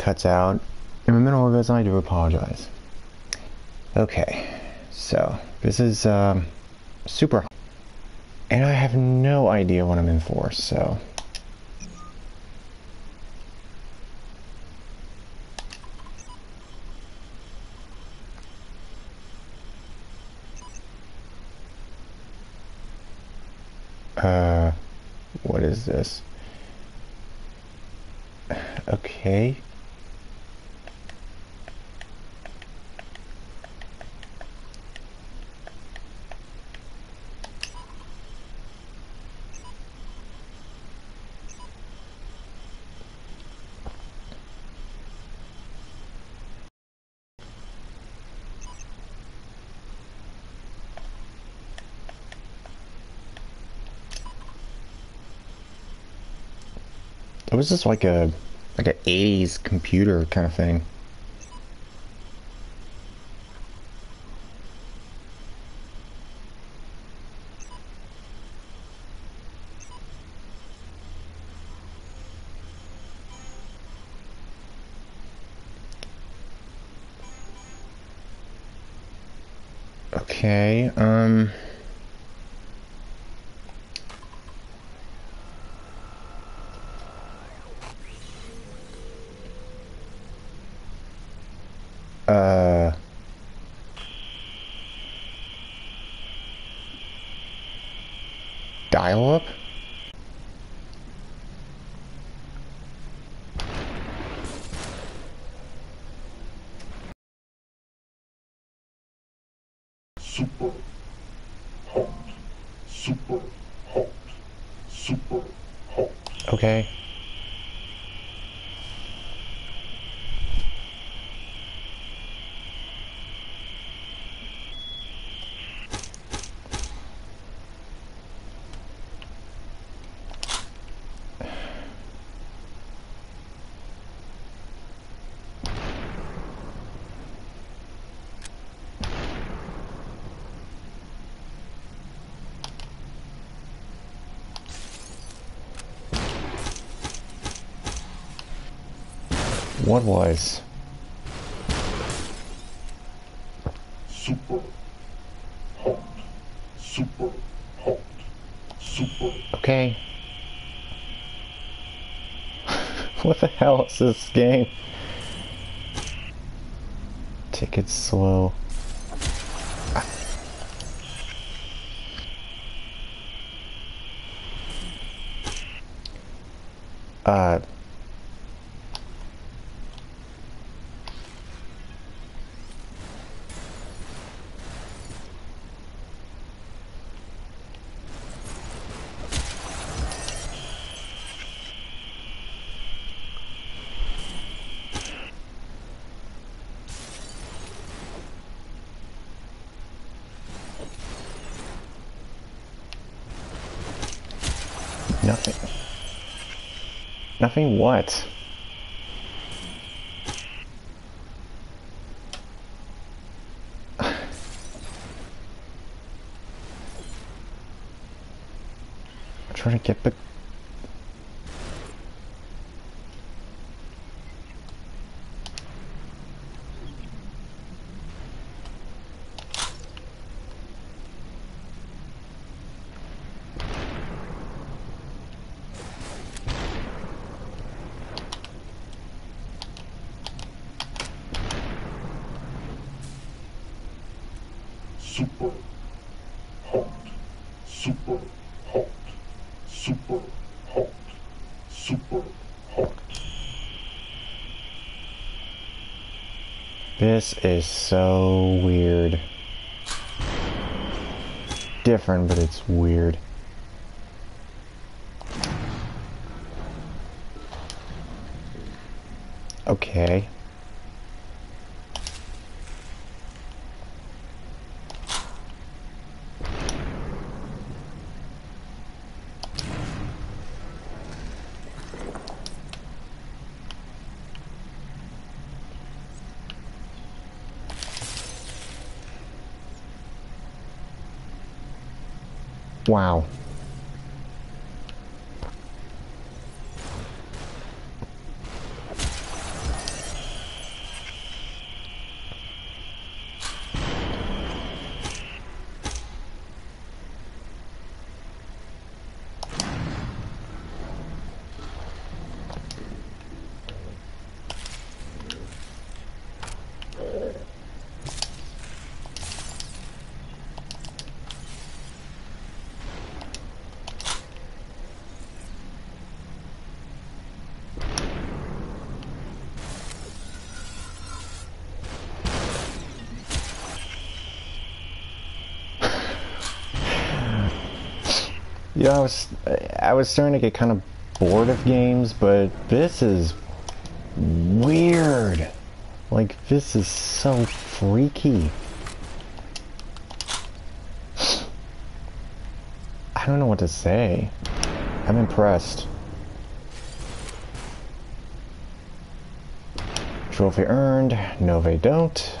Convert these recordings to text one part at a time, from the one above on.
cuts out in the middle of this, I do apologize. Okay, so this is um, super, and I have no idea what I'm in for. So. Uh, what is this? Okay. Was just like a like an 80s computer kind of thing. Okay, um uh dial up super hot, super hot, super hot. okay what was super hot, super hot, super. Okay. What the hell is this game? Tickets slow what? I'm trying to get the... super hot, super hot, super hot, super hot. This is so weird. Different, but it's weird. Okay. Wow. I was I was starting to get kind of bored of games, but this is weird. Like this is so freaky. I don't know what to say. I'm impressed. Trophy earned. No, they don't.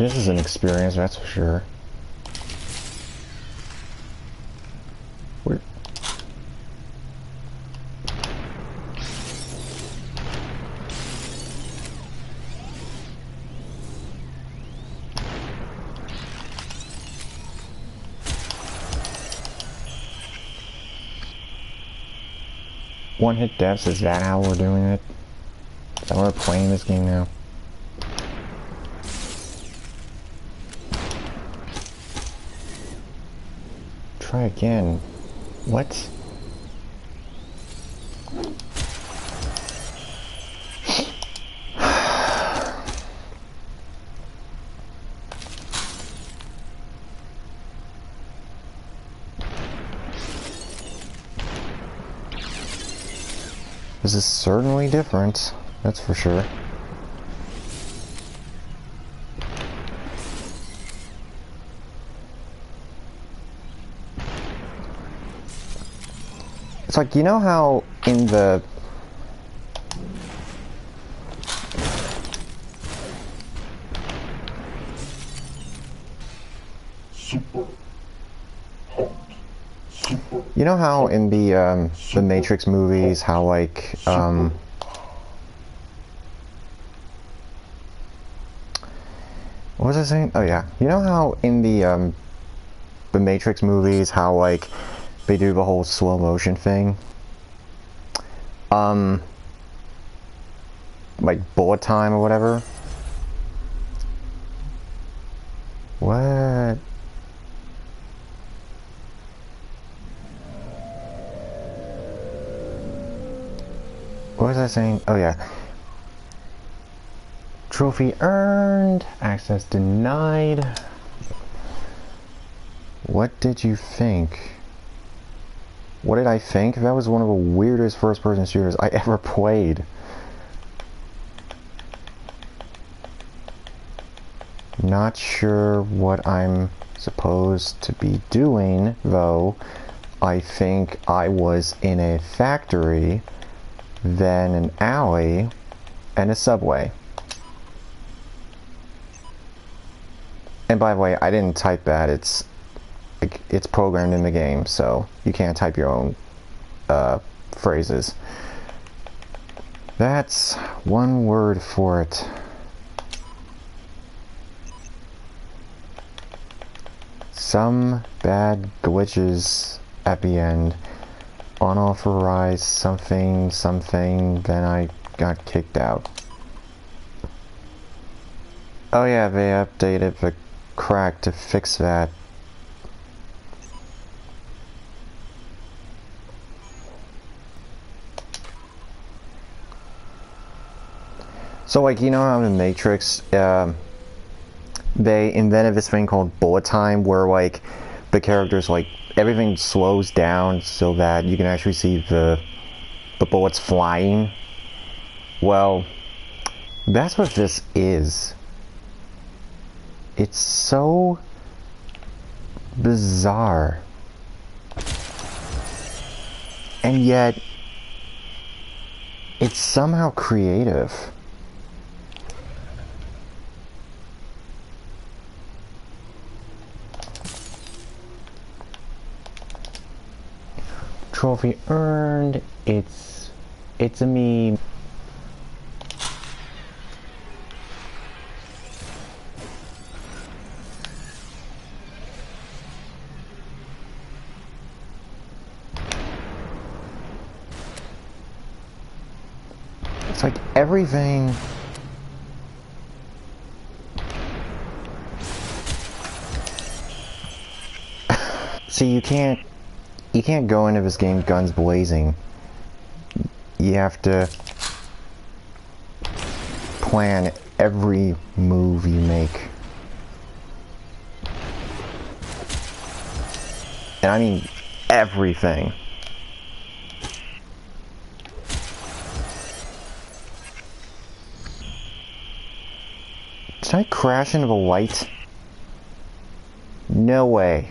This is an experience, that's for sure. One hit deaths, is that how we're doing it? Is that how we're playing this game now? Try again. What? This is certainly different, that's for sure. Like, you know how in the... super super You know how in the, um, the Matrix movies, how like, um... What was I saying? Oh yeah. You know how in the, um, the Matrix movies, how like, they do the whole slow motion thing? Um... Like bullet time or whatever? What? What was I saying? Oh yeah. Trophy earned. Access denied. What did you think? What did I think? That was one of the weirdest first-person shooters I ever played. Not sure what I'm supposed to be doing, though. I think I was in a factory, then an alley, and a subway. And by the way, I didn't type that. It's like it's programmed in the game, so you can't type your own uh, phrases. That's one word for it. Some bad glitches at the end. Unauthorized something, something, then I got kicked out. Oh yeah, they updated the crack to fix that. So like, you know how in Matrix, um, they invented this thing called bullet time where like the characters like everything slows down so that you can actually see the the bullets flying. Well, that's what this is. It's so bizarre. And yet it's somehow creative. Trophy earned it's it's a meme. it's like everything see you can't you can't go into this game guns blazing. You have to plan every move you make. And I mean everything. Did I crash into the light? No way.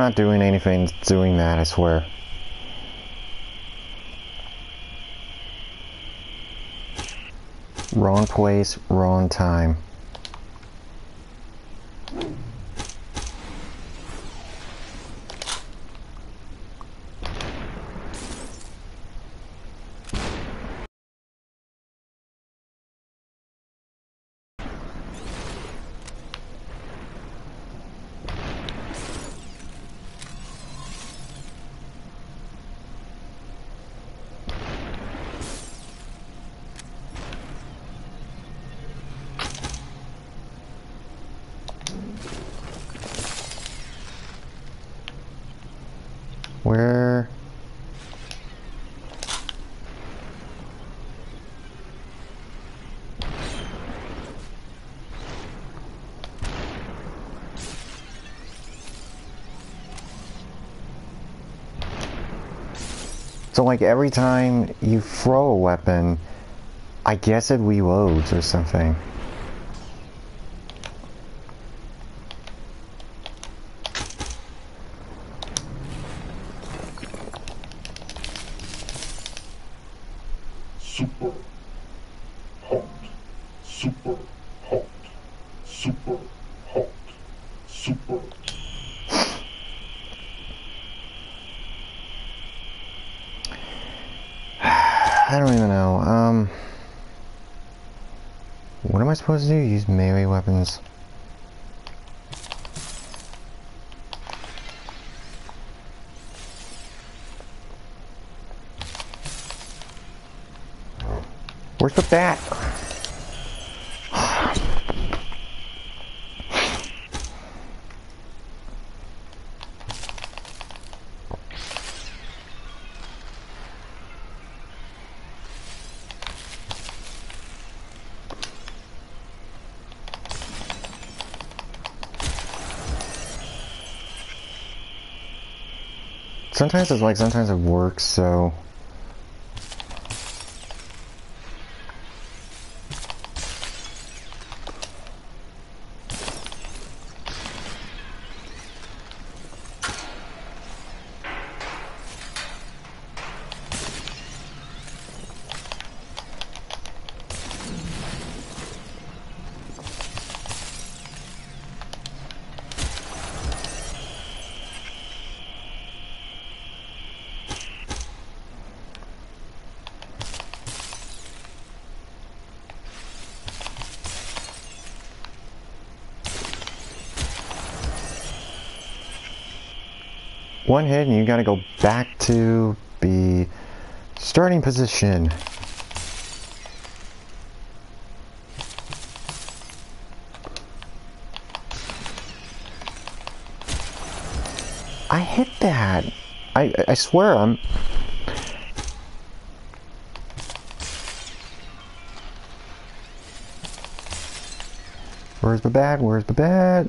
Not doing anything doing that, I swear. Wrong place, wrong time. Where? So like every time you throw a weapon, I guess it reloads or something. super hot, super I don't even know. Um, what am I supposed to do? Use melee weapons? Where's the bat? Sometimes it's like sometimes it works, so one hit and you gotta go back to the starting position. I hit that. I I swear I'm Where's the bat? Where's the bat?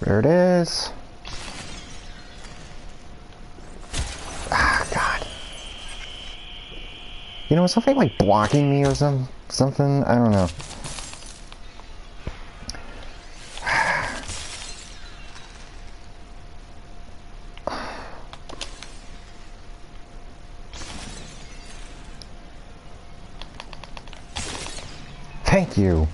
There it is. Ah, God. You know, something like blocking me or some something. I don't know. Thank you.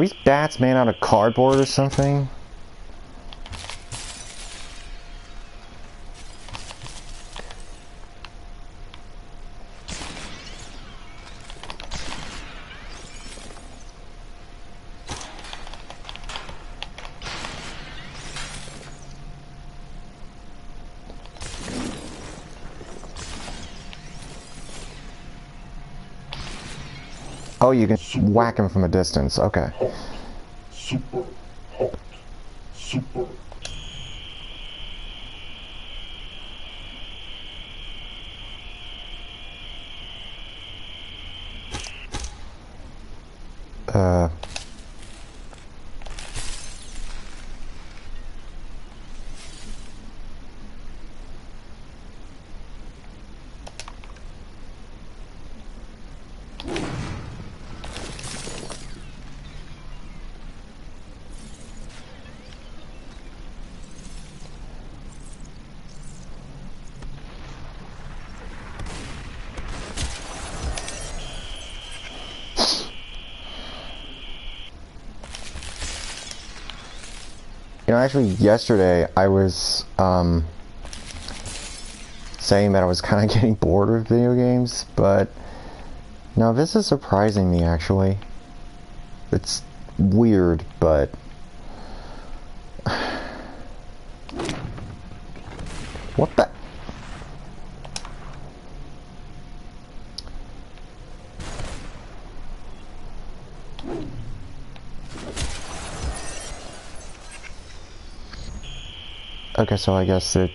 God. These made out of cardboard or something? Oh, you can whack him from a distance. Okay. Super know, actually, yesterday I was um, saying that I was kind of getting bored with video games, but now this is surprising me actually. It's weird, but what the? Okay, so I guess it.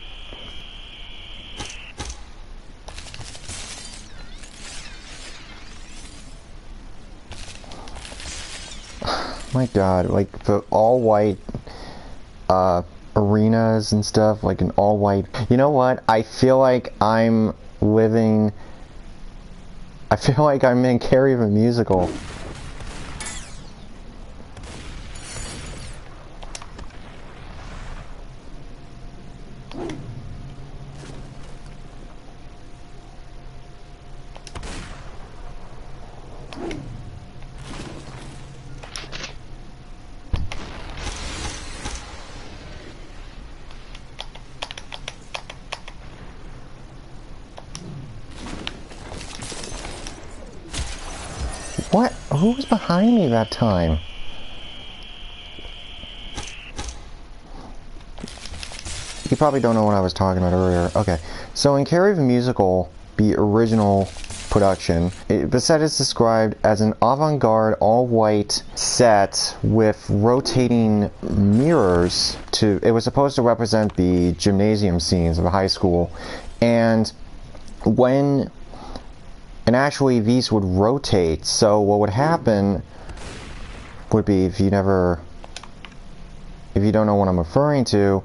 My god, like the all white uh, arenas and stuff, like an all white. You know what? I feel like I'm living. I feel like I'm in Carrie of a musical. What? Who was behind me that time? You probably don't know what I was talking about earlier. Okay, so in Carrie the Musical, the original production, it, the set is described as an avant-garde all-white set with rotating mirrors to it was supposed to represent the gymnasium scenes of a high school and when and actually these would rotate so what would happen would be if you never if you don't know what I'm referring to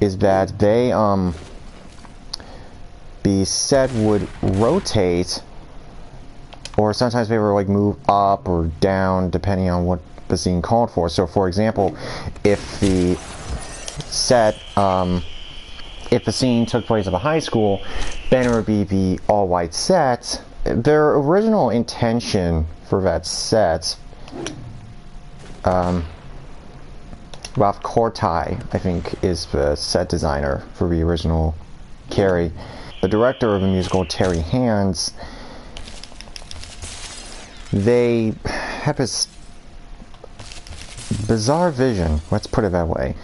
is that they um the set would rotate or sometimes they would like move up or down depending on what the scene called for. So for example if the set um if the scene took place at a high school then it would be the all white set. Their original intention for that set, um, Ralph Koltai, I think, is the set designer for the original Carrie. The director of the musical, Terry Hands, they have this bizarre vision, let's put it that way.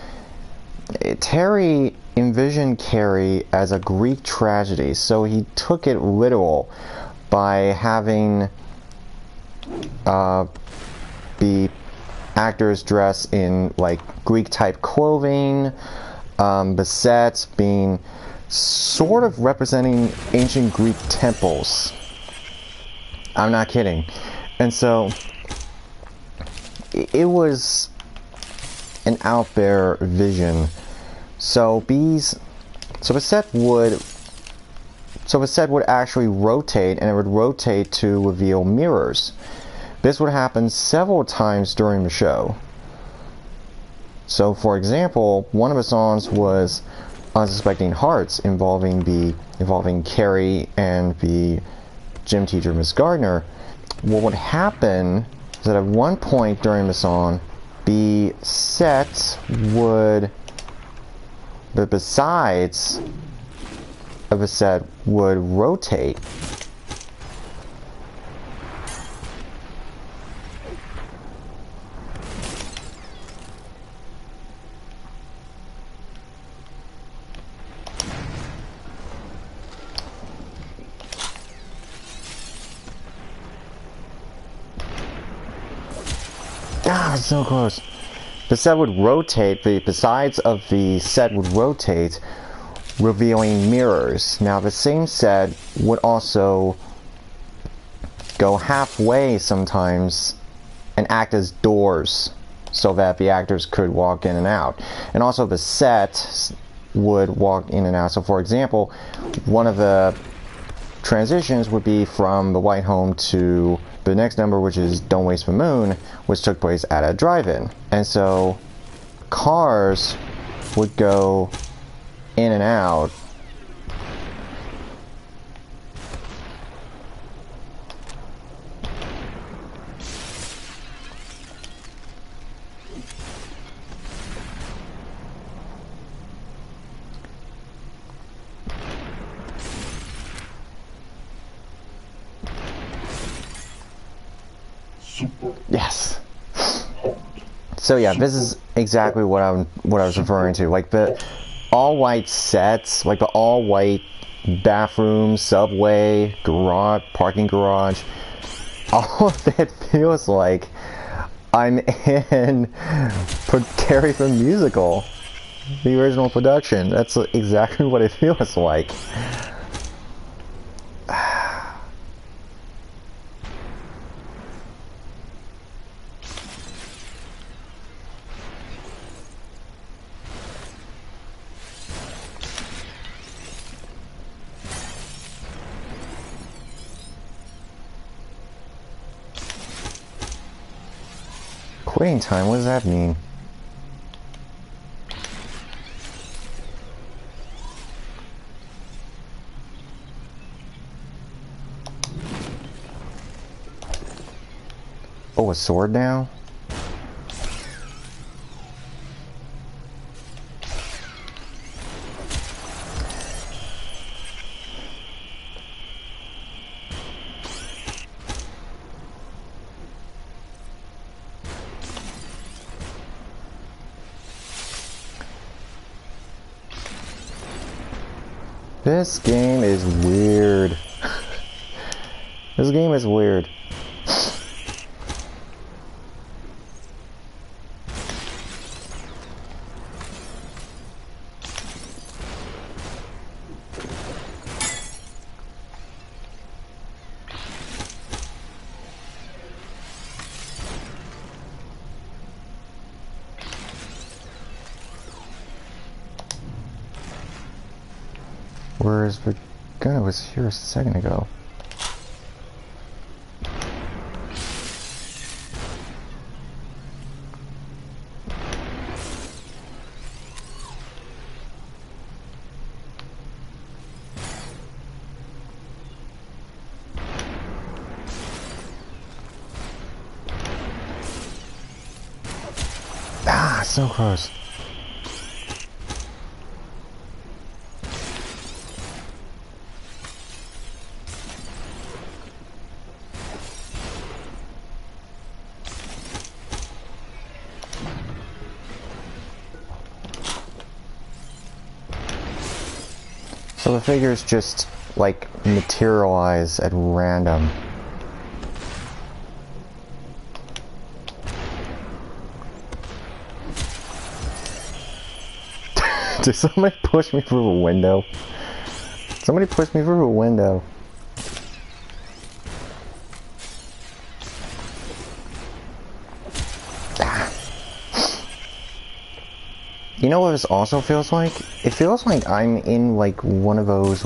Terry envisioned Carrie as a Greek tragedy, so he took it literal by having uh, the actors dress in like Greek type clothing, um, the sets being sort of representing ancient Greek temples. I'm not kidding. And so it was an out there vision. So bees, so the set would so the set would actually rotate and it would rotate to reveal mirrors. This would happen several times during the show. So for example, one of the songs was Unsuspecting Hearts involving the involving Carrie and the gym teacher Miss Gardner. What would happen is that at one point during the song, the set would but besides of a set would rotate. Ah, so close. The set would rotate, the, the sides of the set would rotate revealing mirrors. Now the same set would also go halfway sometimes and act as doors so that the actors could walk in and out. And also the set would walk in and out. So for example, one of the transitions would be from the White Home to the next number, which is Don't Waste the Moon, which took place at a drive-in. And so cars would go in and out. Yes. So yeah, this is exactly what I'm what I was referring to. Like the all white sets, like the all white bathroom, subway, garage, parking garage. All of it feels like I'm in Carrie the musical. the original production. That's exactly what it feels like. Quitting time, what does that mean? Oh, a sword now? This game is weird. this game is weird. Here a second ago. Ah, so close. The figures just like materialize at random. Did somebody push me through a window? Somebody pushed me through a window. Know what this also feels like? It feels like I'm in like one of those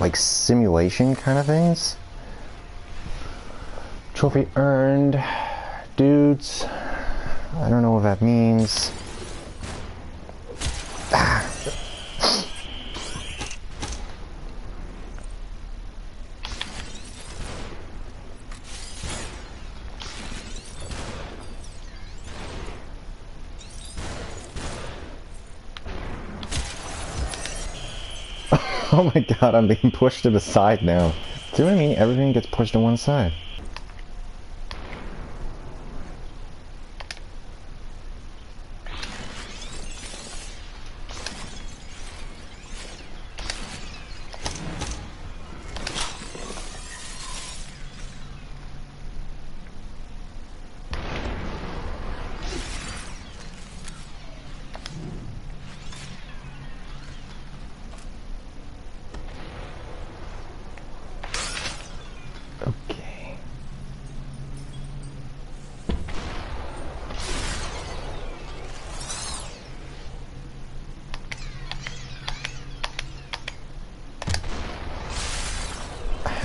like simulation kind of things. Trophy earned. Dudes. I don't know what that means. Ah. Oh my god, I'm being pushed to the side now. Do you know what I mean? Everything gets pushed to one side.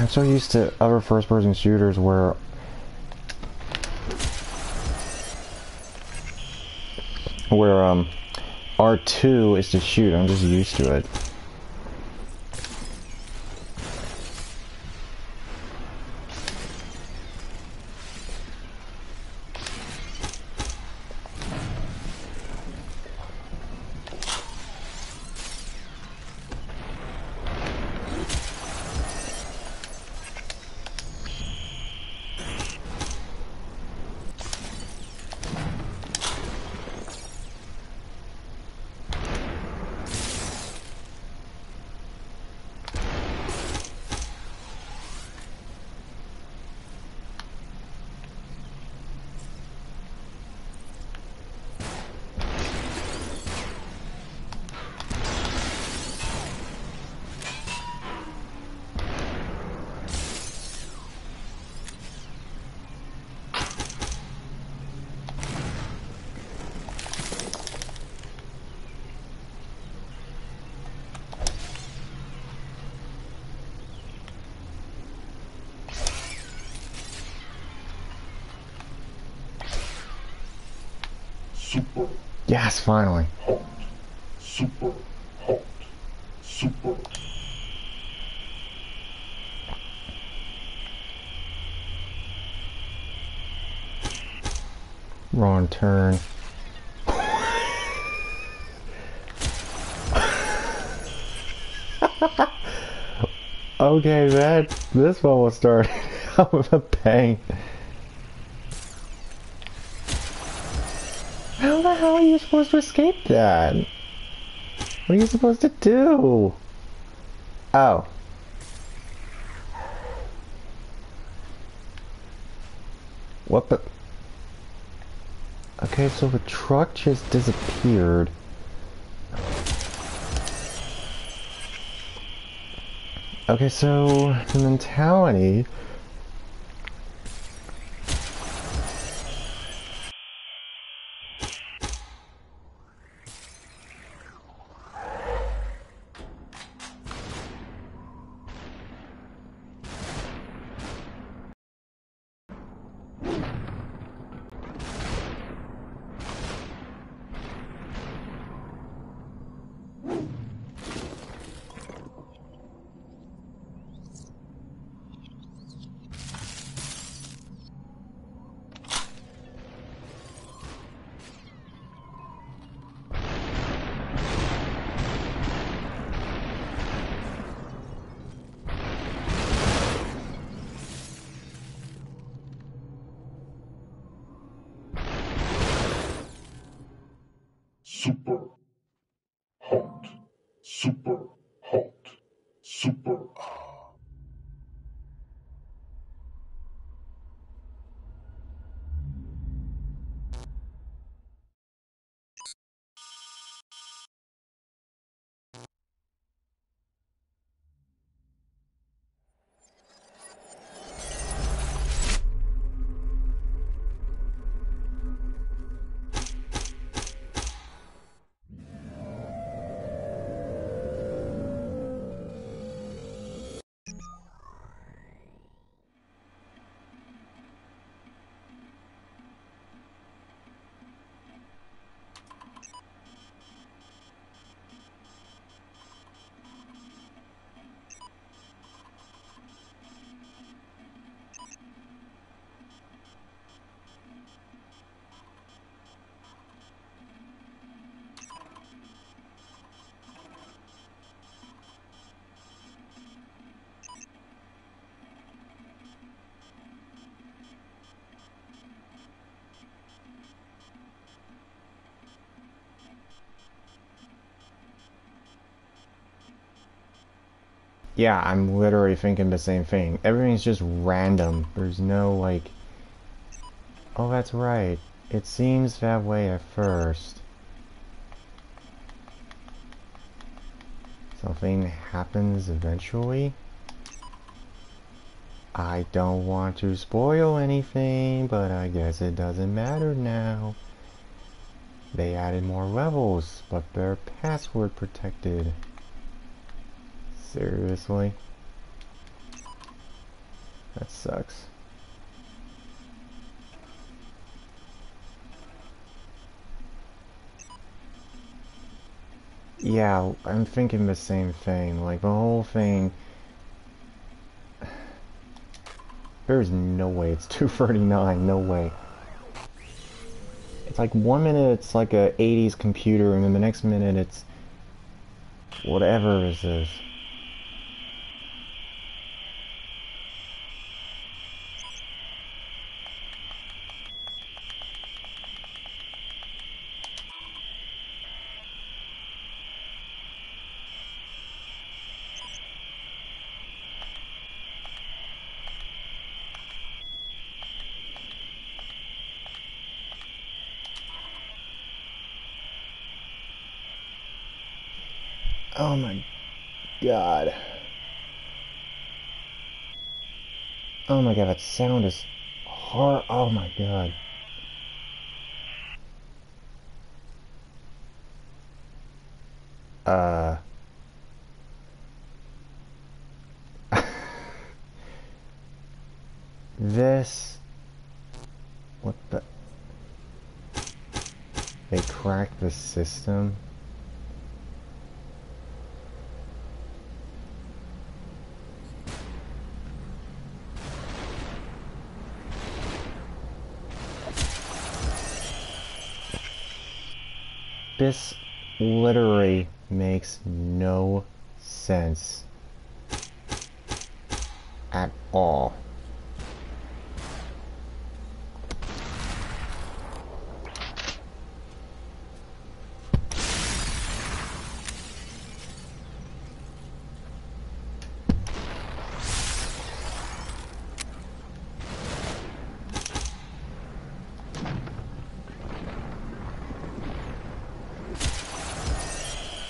I'm so used to other first-person shooters where where um R2 is to shoot. I'm just used to it. This one will start out with a bang. How the hell are you supposed to escape that? What are you supposed to do? Oh. What the? Okay, so the truck just disappeared. Okay, so the mentality. Yeah, I'm literally thinking the same thing. Everything's just random. There's no like. Oh, that's right. It seems that way at first. Something happens eventually. I don't want to spoil anything, but I guess it doesn't matter now. They added more levels, but they're password protected. Seriously? That sucks. Yeah, I'm thinking the same thing. Like, the whole thing... There's no way it's 239, no way. It's like one minute it's like a 80s computer, and then the next minute it's... Whatever this is. Oh my god. Oh my god, that sound is hor- Oh my god. Uh. this. What the. they cracked the system. This literally makes no sense at all.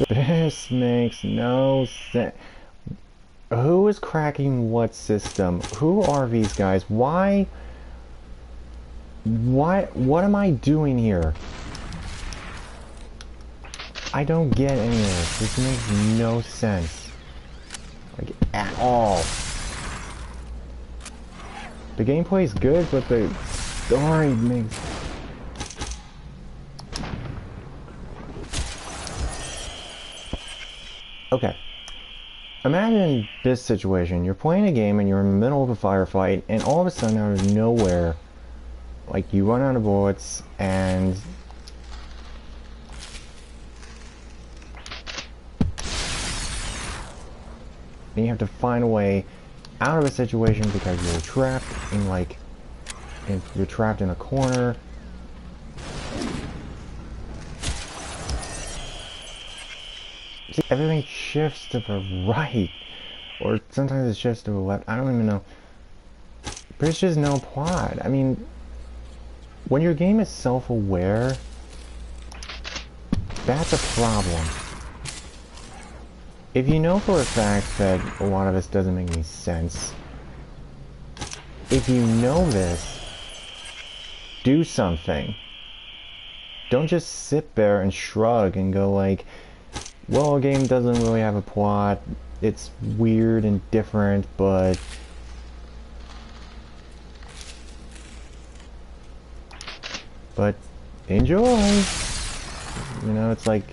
This makes no sense. Who is cracking what system? Who are these guys? Why? Why? What am I doing here? I don't get any of this. This makes no sense. Like, at all. The gameplay is good, but the story makes Okay. Imagine this situation. You're playing a game and you're in the middle of a firefight and all of a sudden out of nowhere, like you run out of bullets and and you have to find a way out of a situation because you're trapped in like in, you're trapped in a corner See, everything shifts to the right. Or sometimes it shifts to the left. I don't even know. There's just no plot. I mean, when your game is self-aware, that's a problem. If you know for a fact that a lot of this doesn't make any sense, if you know this, do something. Don't just sit there and shrug and go like, well, game doesn't really have a plot. It's weird and different, but but enjoy. You know, it's like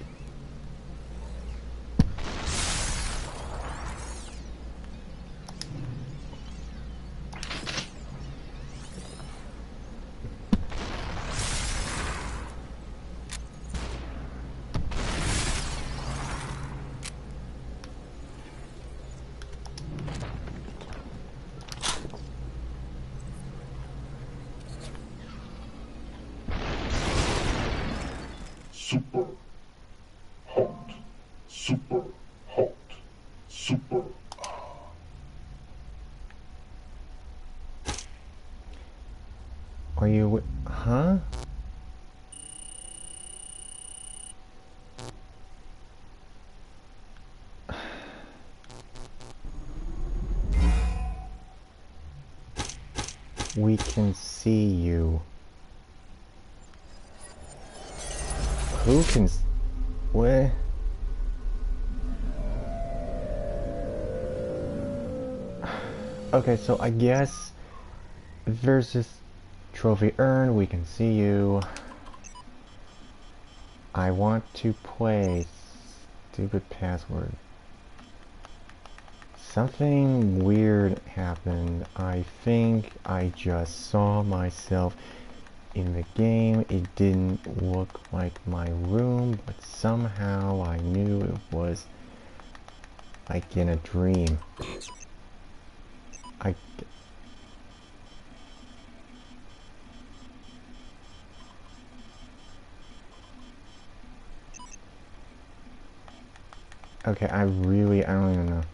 super hot, super hot, super Are you, wi- huh? We can see you. What? Okay, so I guess Versus trophy earned, we can see you. I want to play stupid password. Something weird happened. I think I just saw myself in the game. It didn't look like my room, but somehow I knew it was like in a dream. I Okay, I really, I don't even know.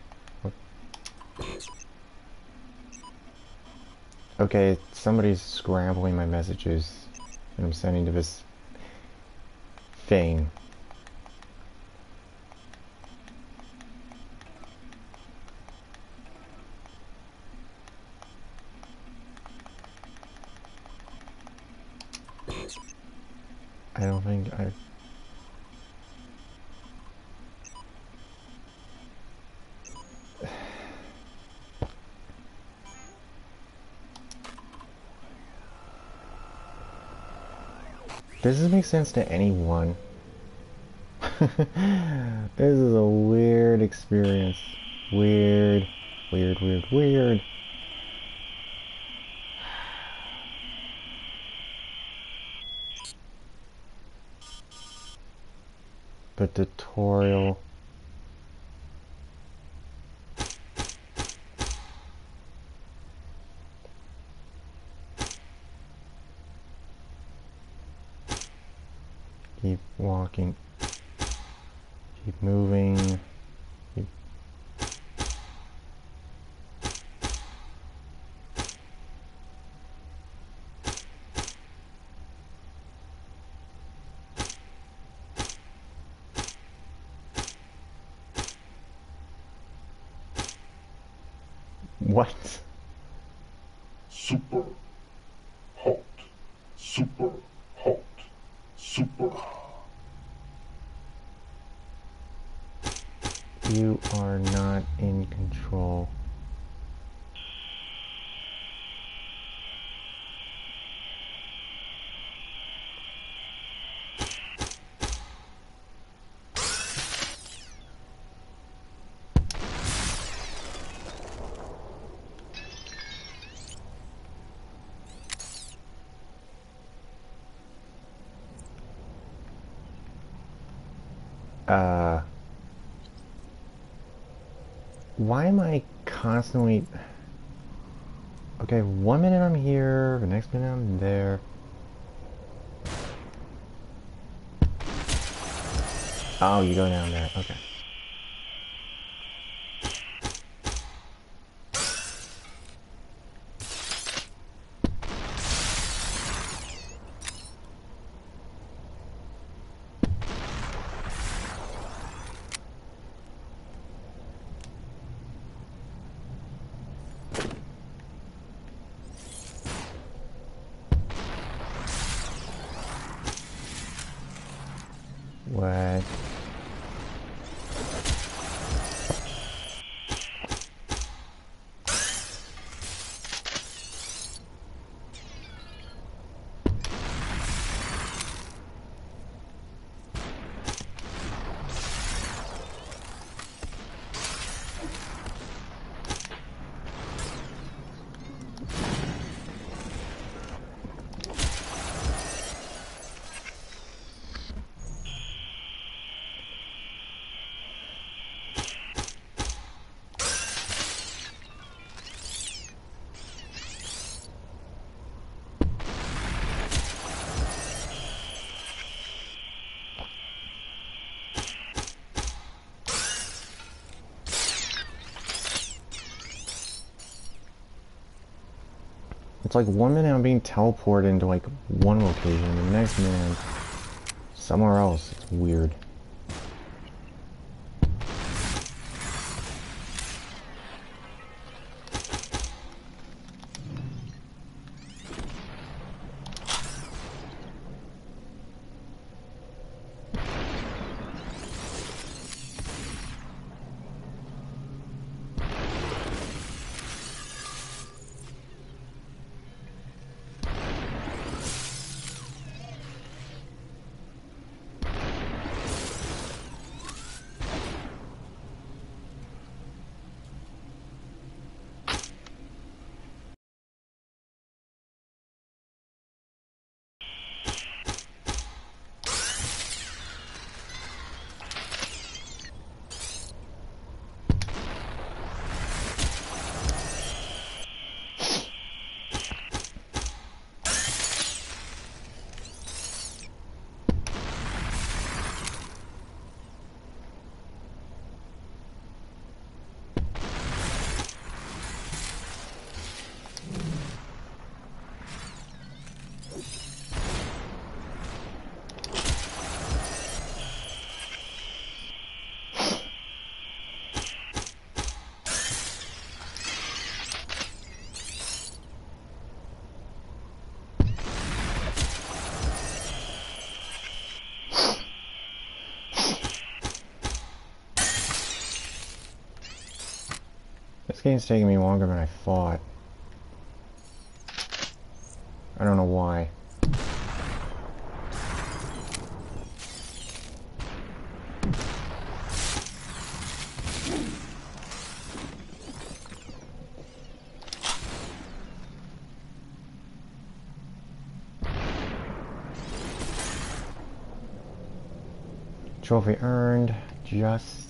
Okay, somebody's scrambling my messages that I'm sending to this thing. I don't think I... Does this make sense to anyone? this is a weird experience. Weird, weird, weird, weird. But tutorial. Keep walking. Keep moving. Keep What? super hot, super hot, super You are not in control. Uh, why am I constantly... Okay, one minute I'm here, the next minute I'm there. Oh, you go down there, okay. What? It's like one minute I'm being teleported into like one location, and the next minute somewhere else. It's weird. game's taking me longer than I thought. I don't know why. Trophy earned, just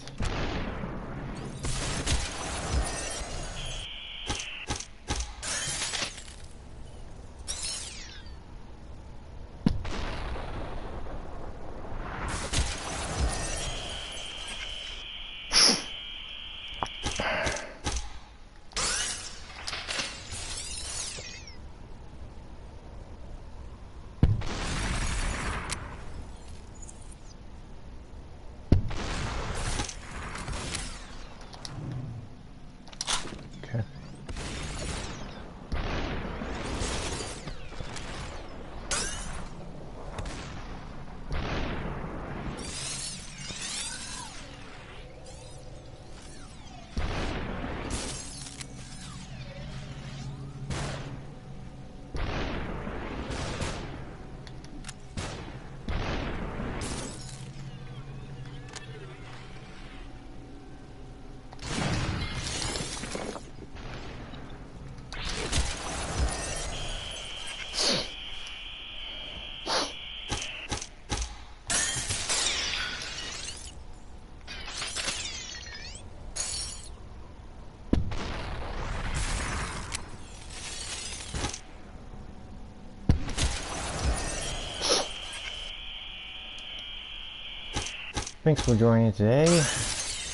Thanks for joining today.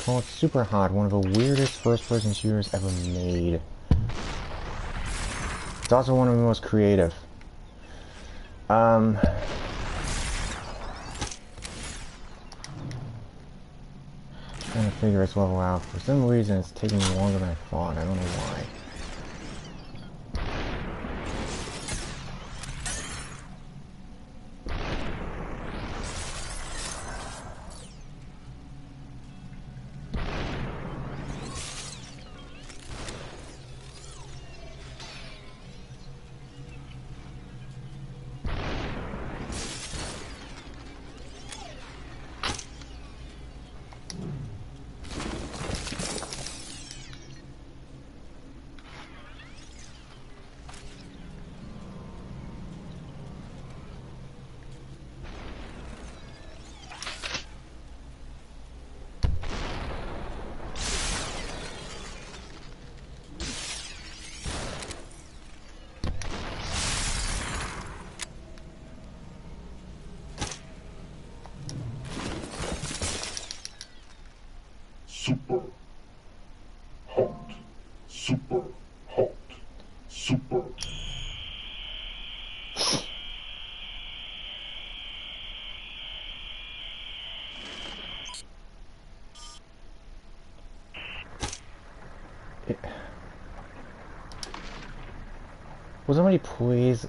Called Super Hot, one of the weirdest first-person shooters ever made. It's also one of the most creative. Um, trying to figure this level out. For some reason, it's taking longer than I thought. I don't know why. Will somebody please...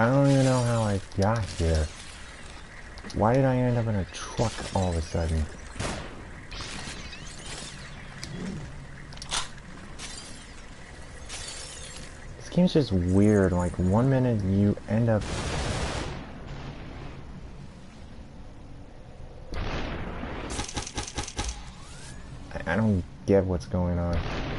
I don't even know how I got here. Why did I end up in a truck all of a sudden? This game's just weird. Like, one minute you end up I- I don't get what's going on.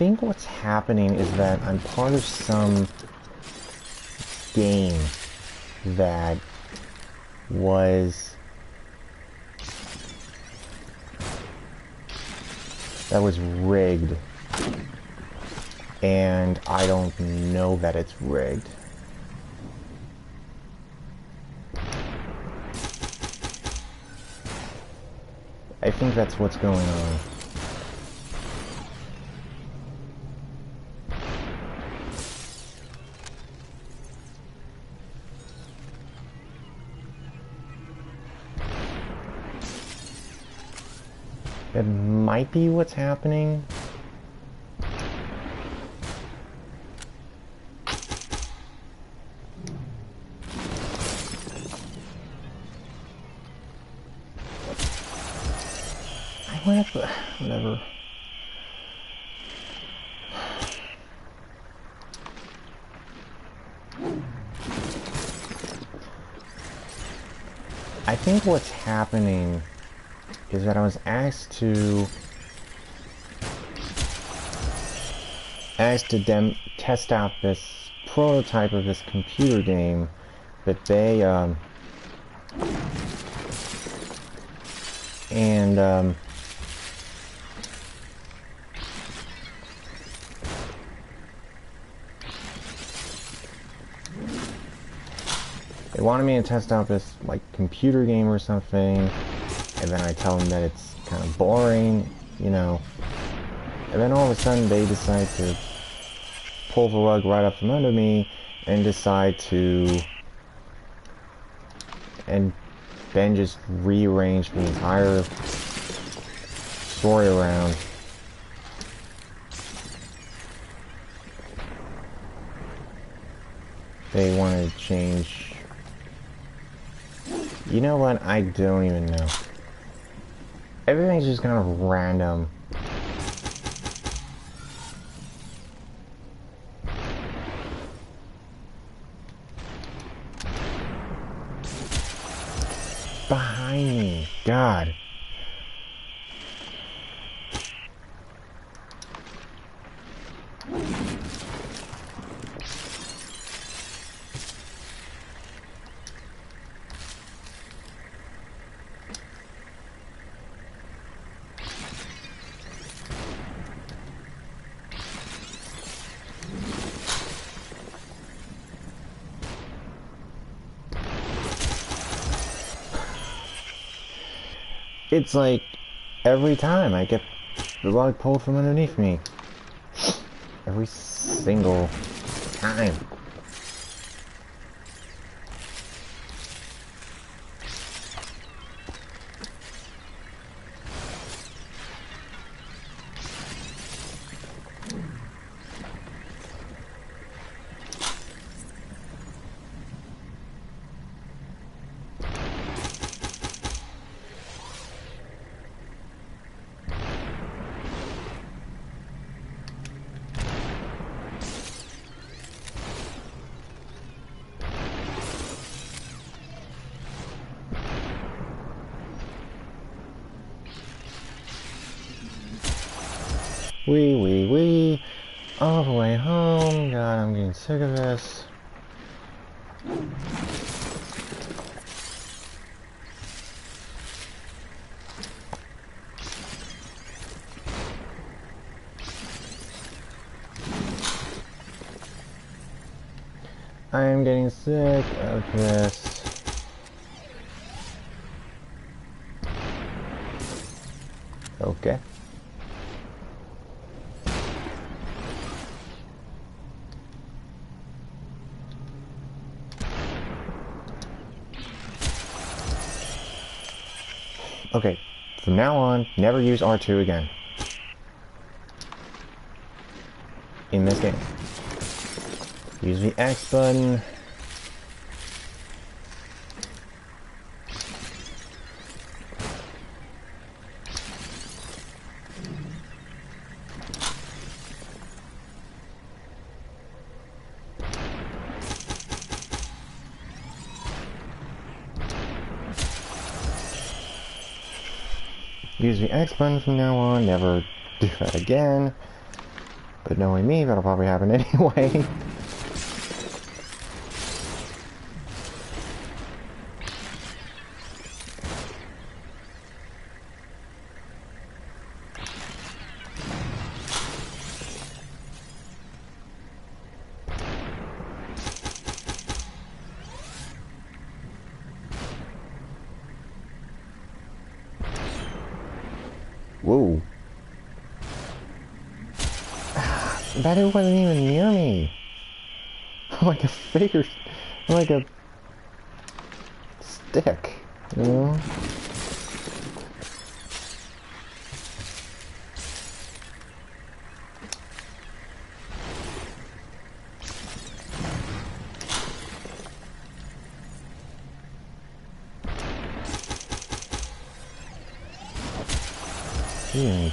Think what's happening is that I'm part of some game that was that was rigged and I don't know that it's rigged. I think that's what's going on. Might be what's happening. I whatever. I think what's happening is that I was asked to asked to dem test out this prototype of this computer game that they um, and um, they wanted me to test out this like computer game or something and then I tell them that it's kind of boring, you know. And then all of a sudden they decide to pull the rug right up from under me and decide to and then just rearrange the entire story around. They want to change. You know what? I don't even know everything's just kind of random. God. It's like every time I get the rug pulled from underneath me. Every single time. Wee wee wee. All the way home. God, I'm getting sick of this. I am getting sick of this. Okay. Okay, from now on, never use R2 again. In this game. Use the X button. Use the X button from now on, never do that again. But knowing me, that'll probably happen anyway. Whoa. That dude wasn't even near me. I'm like a figure. I'm like a stick, you know?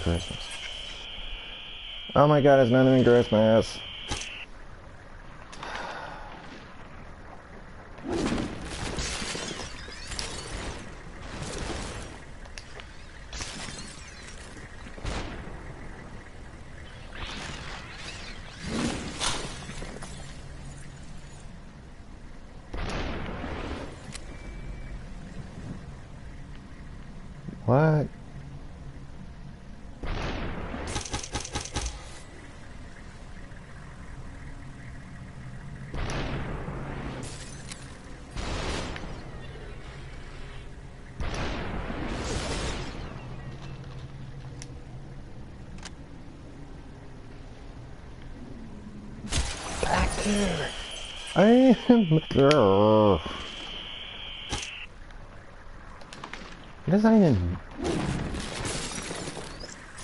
Christmas. Oh my god, it's not even Christmas. What? Back there. I am. Ugh. What does that even?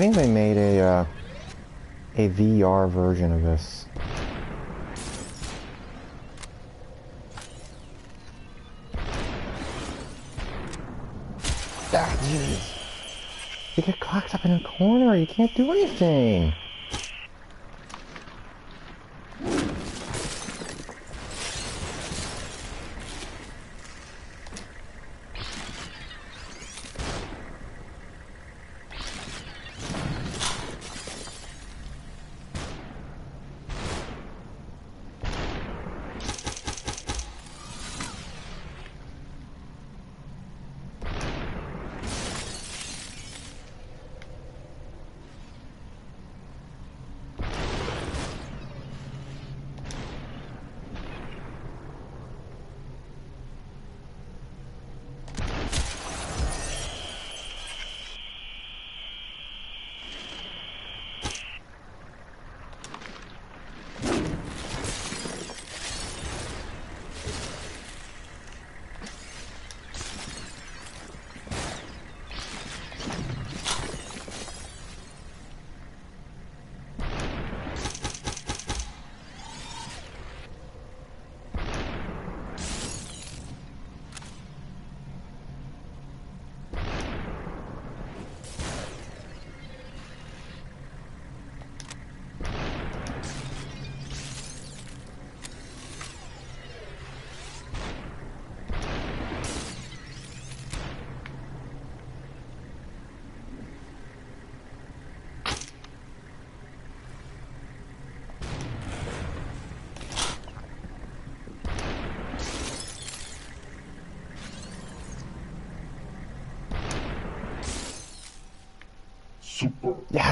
Think they made a uh, a VR version of this. Ah. You get cocked up in a corner, you can't do anything.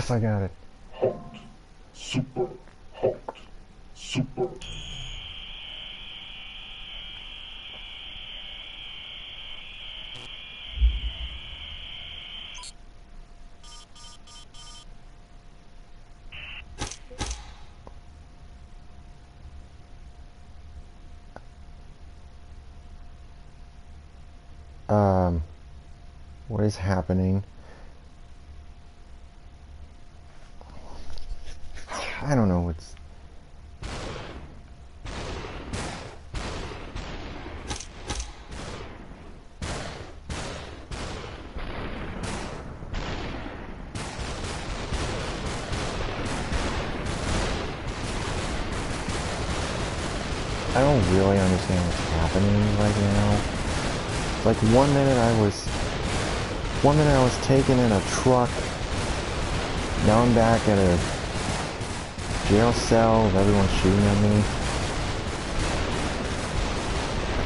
Yes, I got it. hot, super hot, super Um, what is happening? I don't know what's. I don't really understand what's happening right now. Like one minute I was, one minute I was taken in a truck. Now I'm back at a jail cell with everyone shooting at me.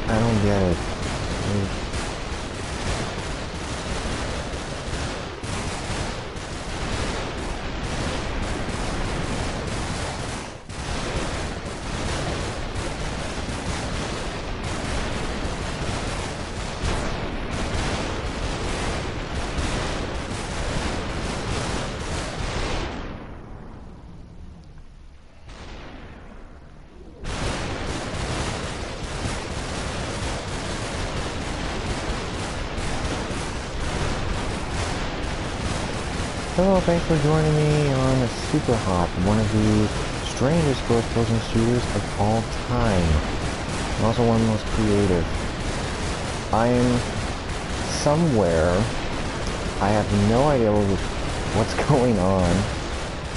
I don't get it. I- Hello, thanks for joining me on a Super Hot, one of the strangest first-person shooters of all time. And also one of the most creative. I'm somewhere. I have no idea what's going on.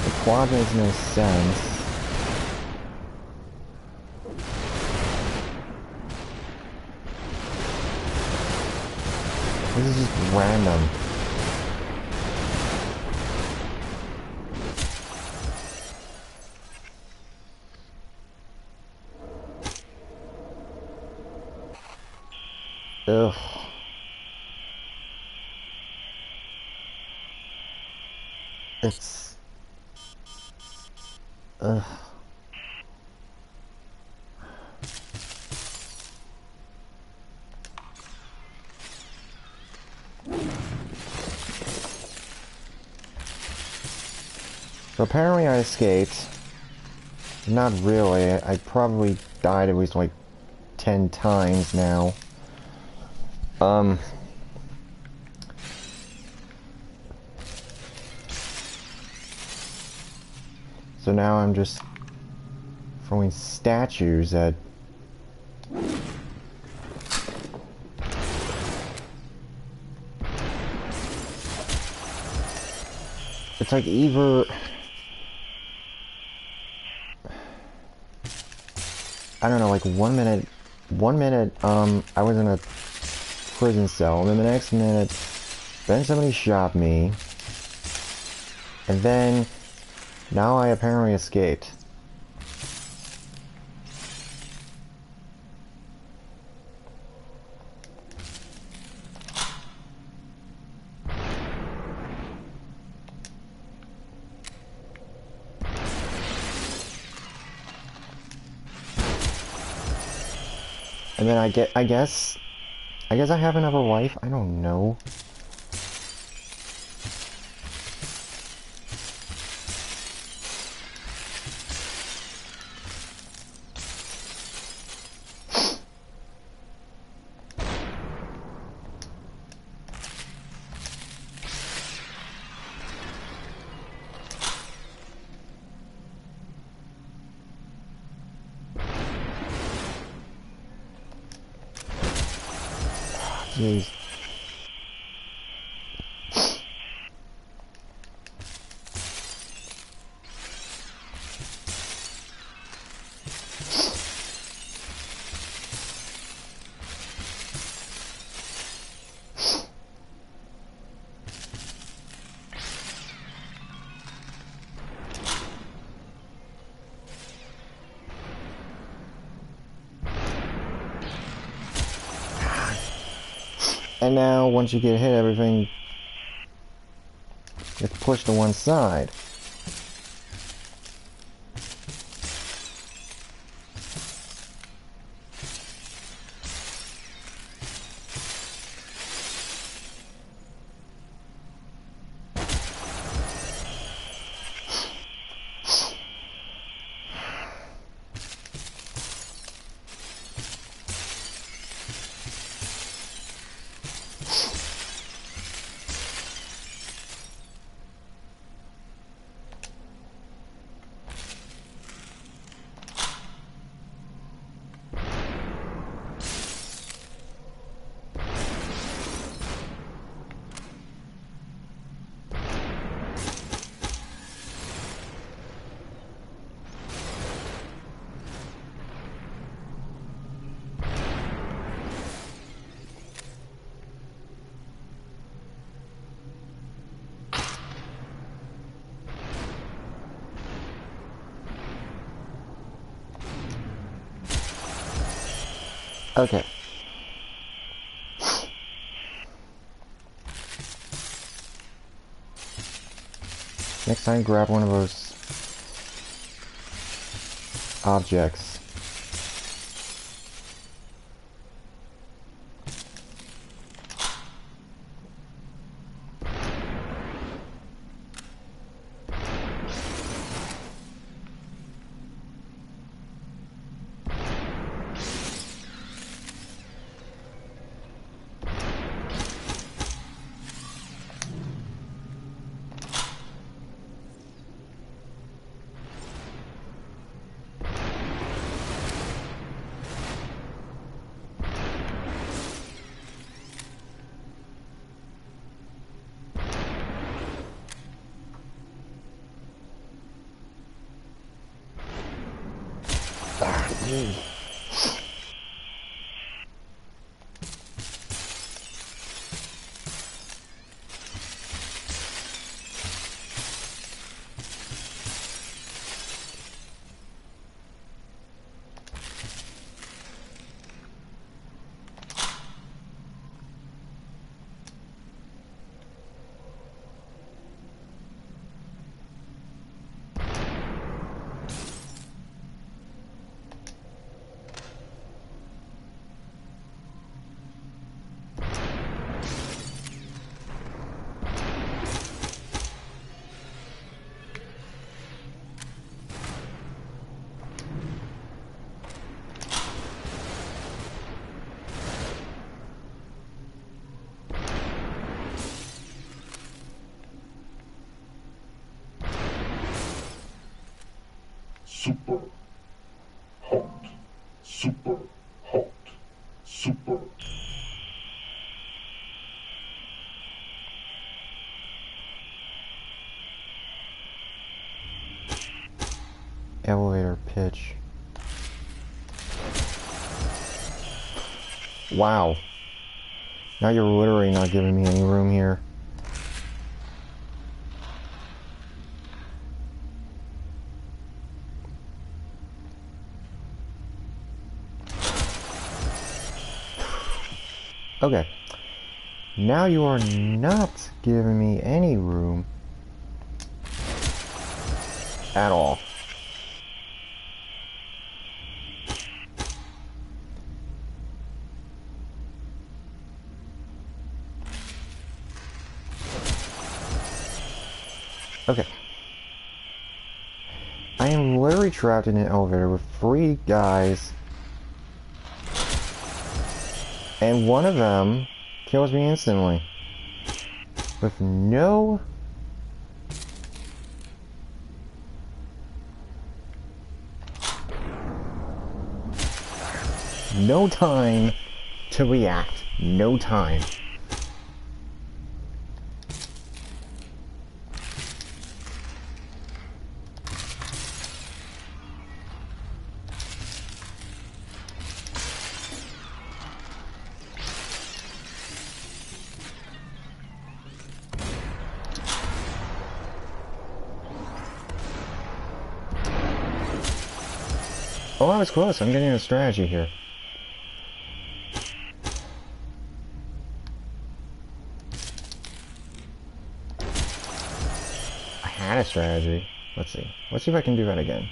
The plot makes no sense. This is just random. So apparently I escaped. Not really. I probably died at least like 10 times now. Um. So now I'm just throwing statues at. It's like either. I don't know, like one minute, one minute, um, I was in a prison cell, and then the next minute, then somebody shot me, and then now I apparently escaped. I get, I guess, I guess I have another wife. I don't know. Once you get hit, everything gets pushed to one side. Okay. Next time, grab one of those objects. Wow. Now you're literally not giving me any room here. Okay. Now you are not giving me any room at all. Okay. I am literally trapped in an elevator with three guys. And one of them kills me instantly. With no... No time to react. No time. Close. I'm getting a strategy here. I had a strategy. Let's see. Let's see if I can do that again.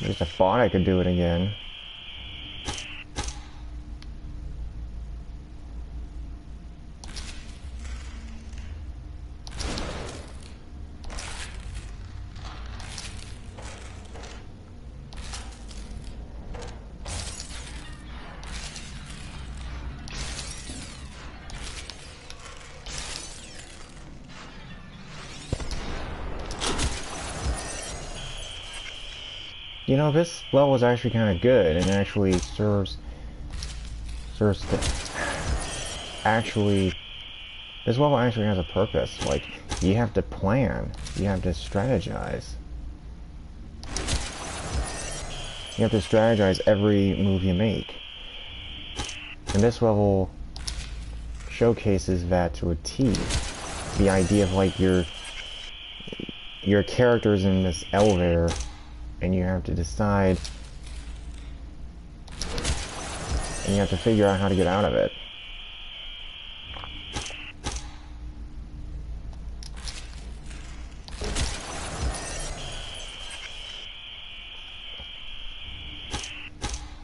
At least thought I could do it again. Know, this level is actually kind of good and actually serves serves to actually this level actually has a purpose. Like you have to plan, you have to strategize. You have to strategize every move you make. And this level showcases that to a T. The idea of like your your characters in this elevator and you have to decide and you have to figure out how to get out of it.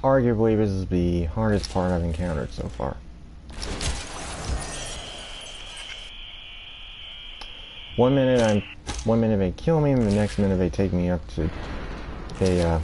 Arguably, this is the hardest part I've encountered so far. One minute I'm, one minute they kill me, and the next minute they take me up to a uh,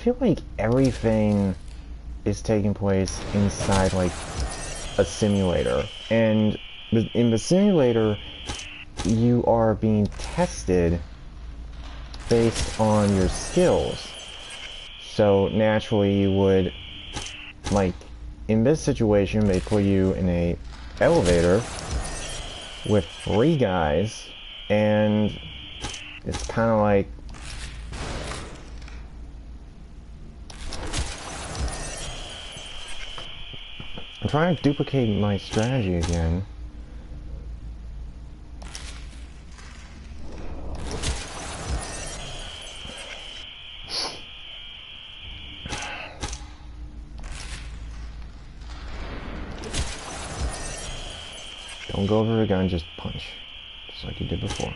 feel like everything is taking place inside like a simulator. And in the simulator, you are being tested based on your skills. So naturally you would like in this situation they put you in a elevator with three guys and it's kind of like Trying to duplicate my strategy again. Don't go over the gun, just punch. Just like you did before.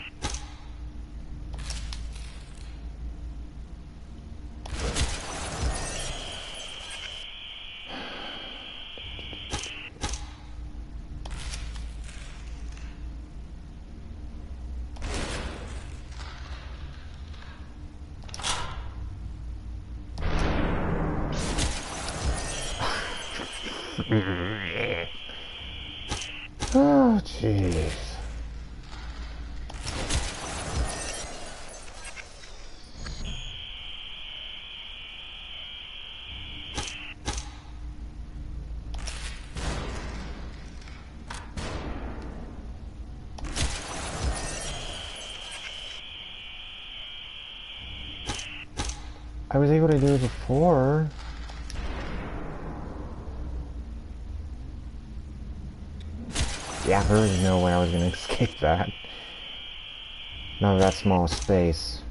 Oh, jeez. I was able to do it before. Yeah, there was no way I was gonna escape that. Not that small space.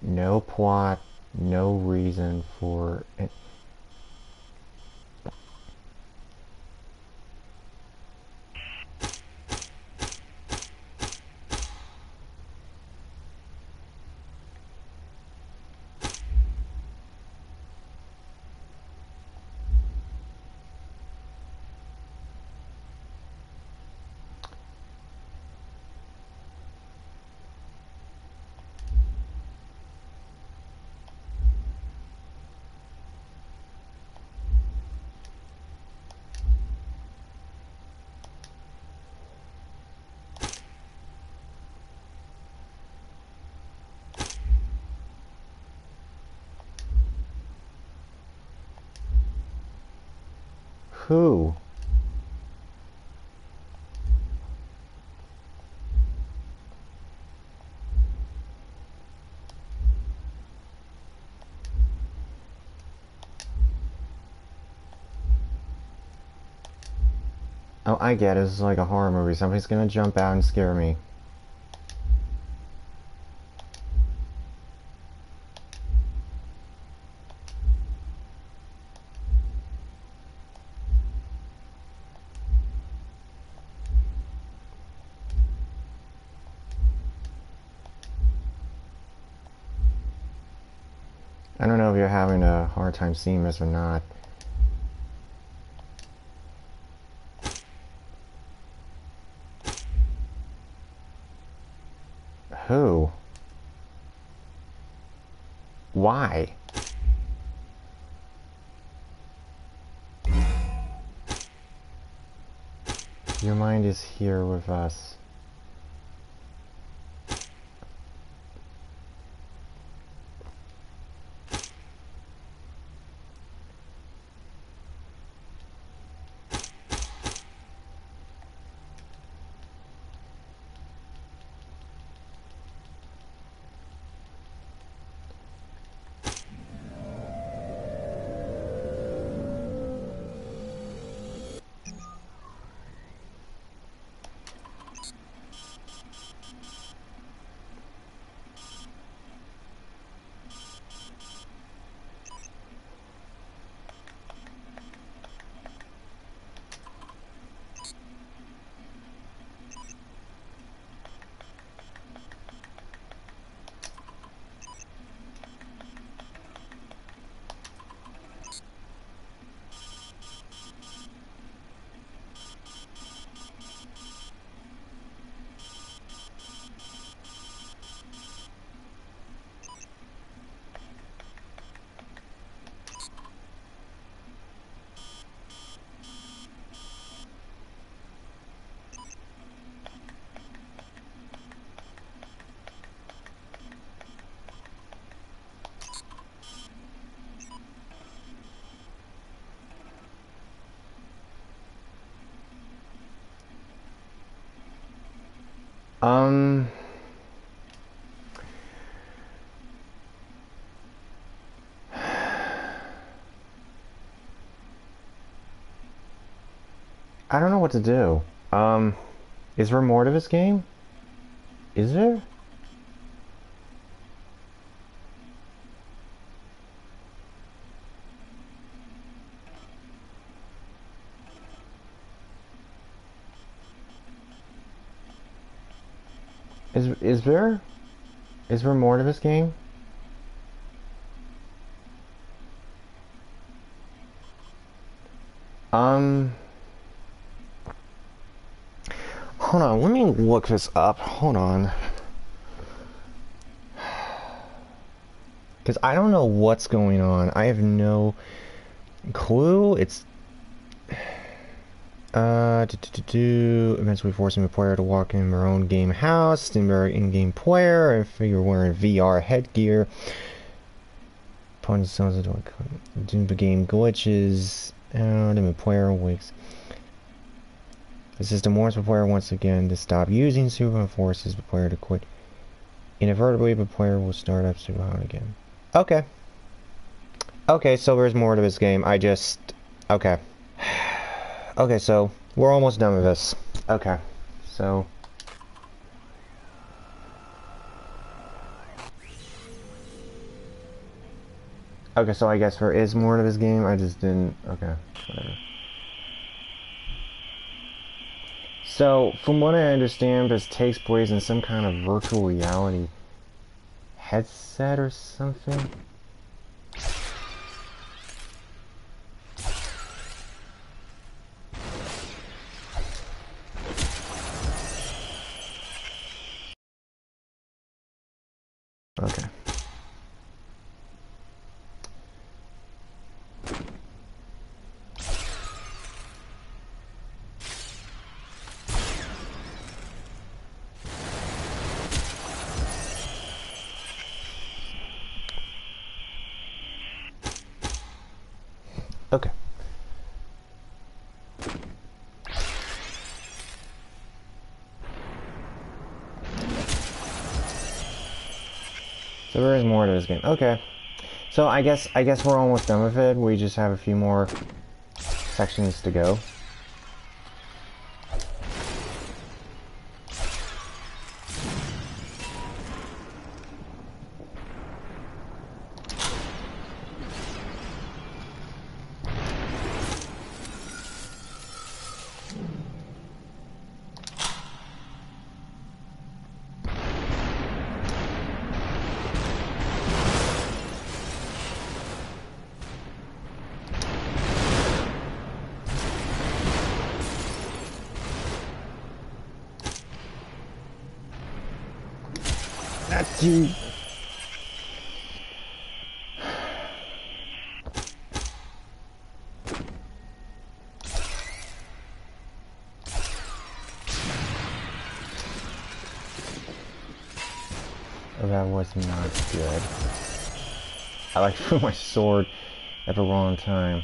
No plot, no reason for it. Who? Oh, I get is like a horror movie. Somebody's gonna jump out and scare me. I don't know if you're having a hard time seeing this or not. Who? Your mind is here with us. Um. I don't know what to do. Um, is there more to this game? Is there? Is there? Is there more to this game? Um. Hold on, let me look this up. Hold on. Because I don't know what's going on. I have no clue. It's. Uh, eventually forcing the player to walk in their own game house, stimulate in-game player, if you're wearing VR headgear. Opponent sounds into the game glitches, and the player wakes. The system warns the player once again to stop using Super and forces the player to quit. Inadvertently, the player will start up Super again. Okay. Okay, so there's more to this game. I just... Okay. Okay, so we're almost done with this. Okay, so... Okay, so I guess there is more to this game. I just didn't... Okay, whatever. So, from what I understand, this takes place in some kind of virtual reality headset or something. Okay. So there is more to this game. Okay. So I guess I guess we're almost done with it. We just have a few more sections to go. That was not good. I like threw my sword at the wrong time.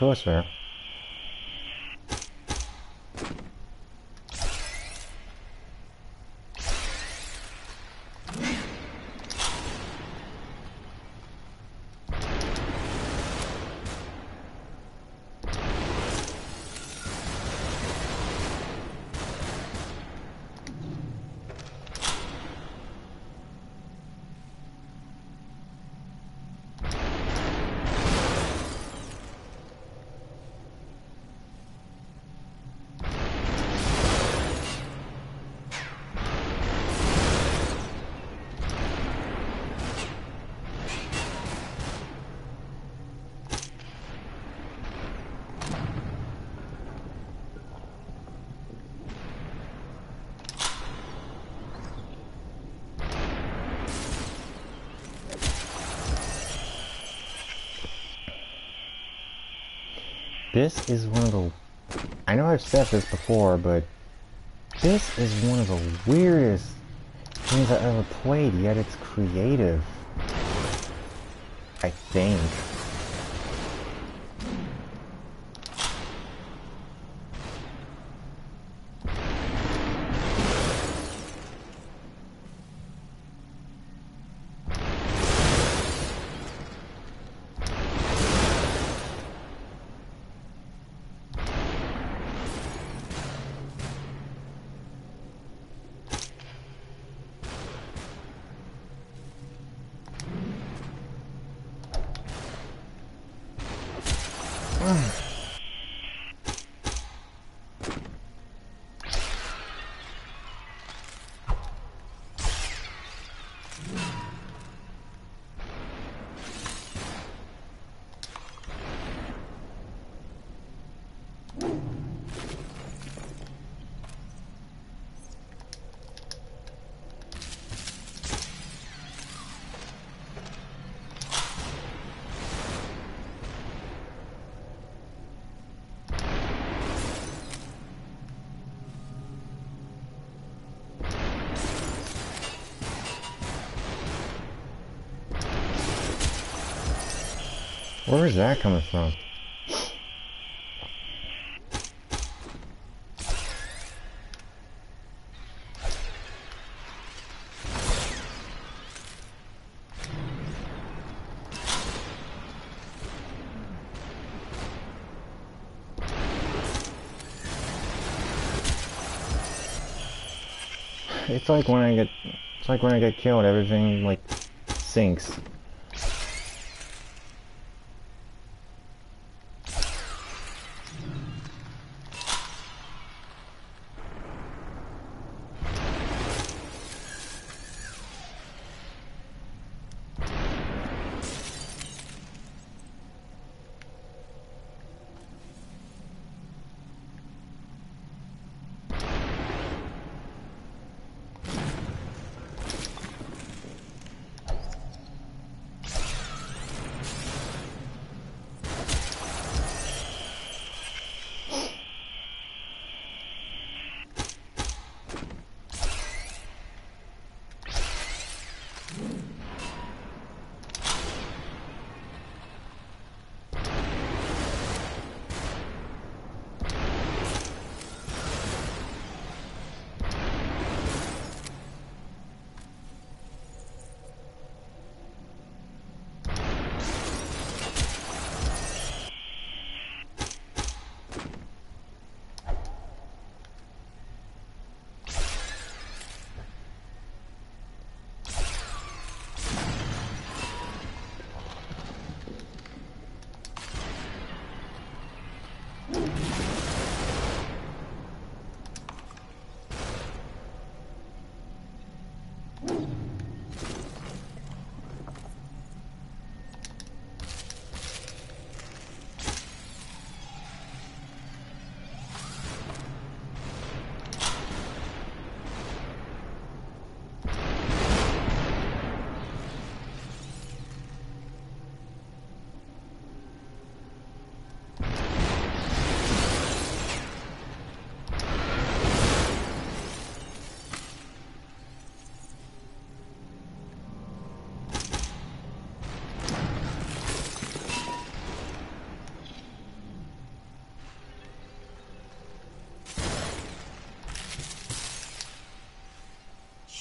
Well, it's This is one of the... I know I've said this before, but this is one of the weirdest games I've ever played, yet it's creative. I think. Where is that coming from? It's like when I get, it's like when I get killed, everything like sinks.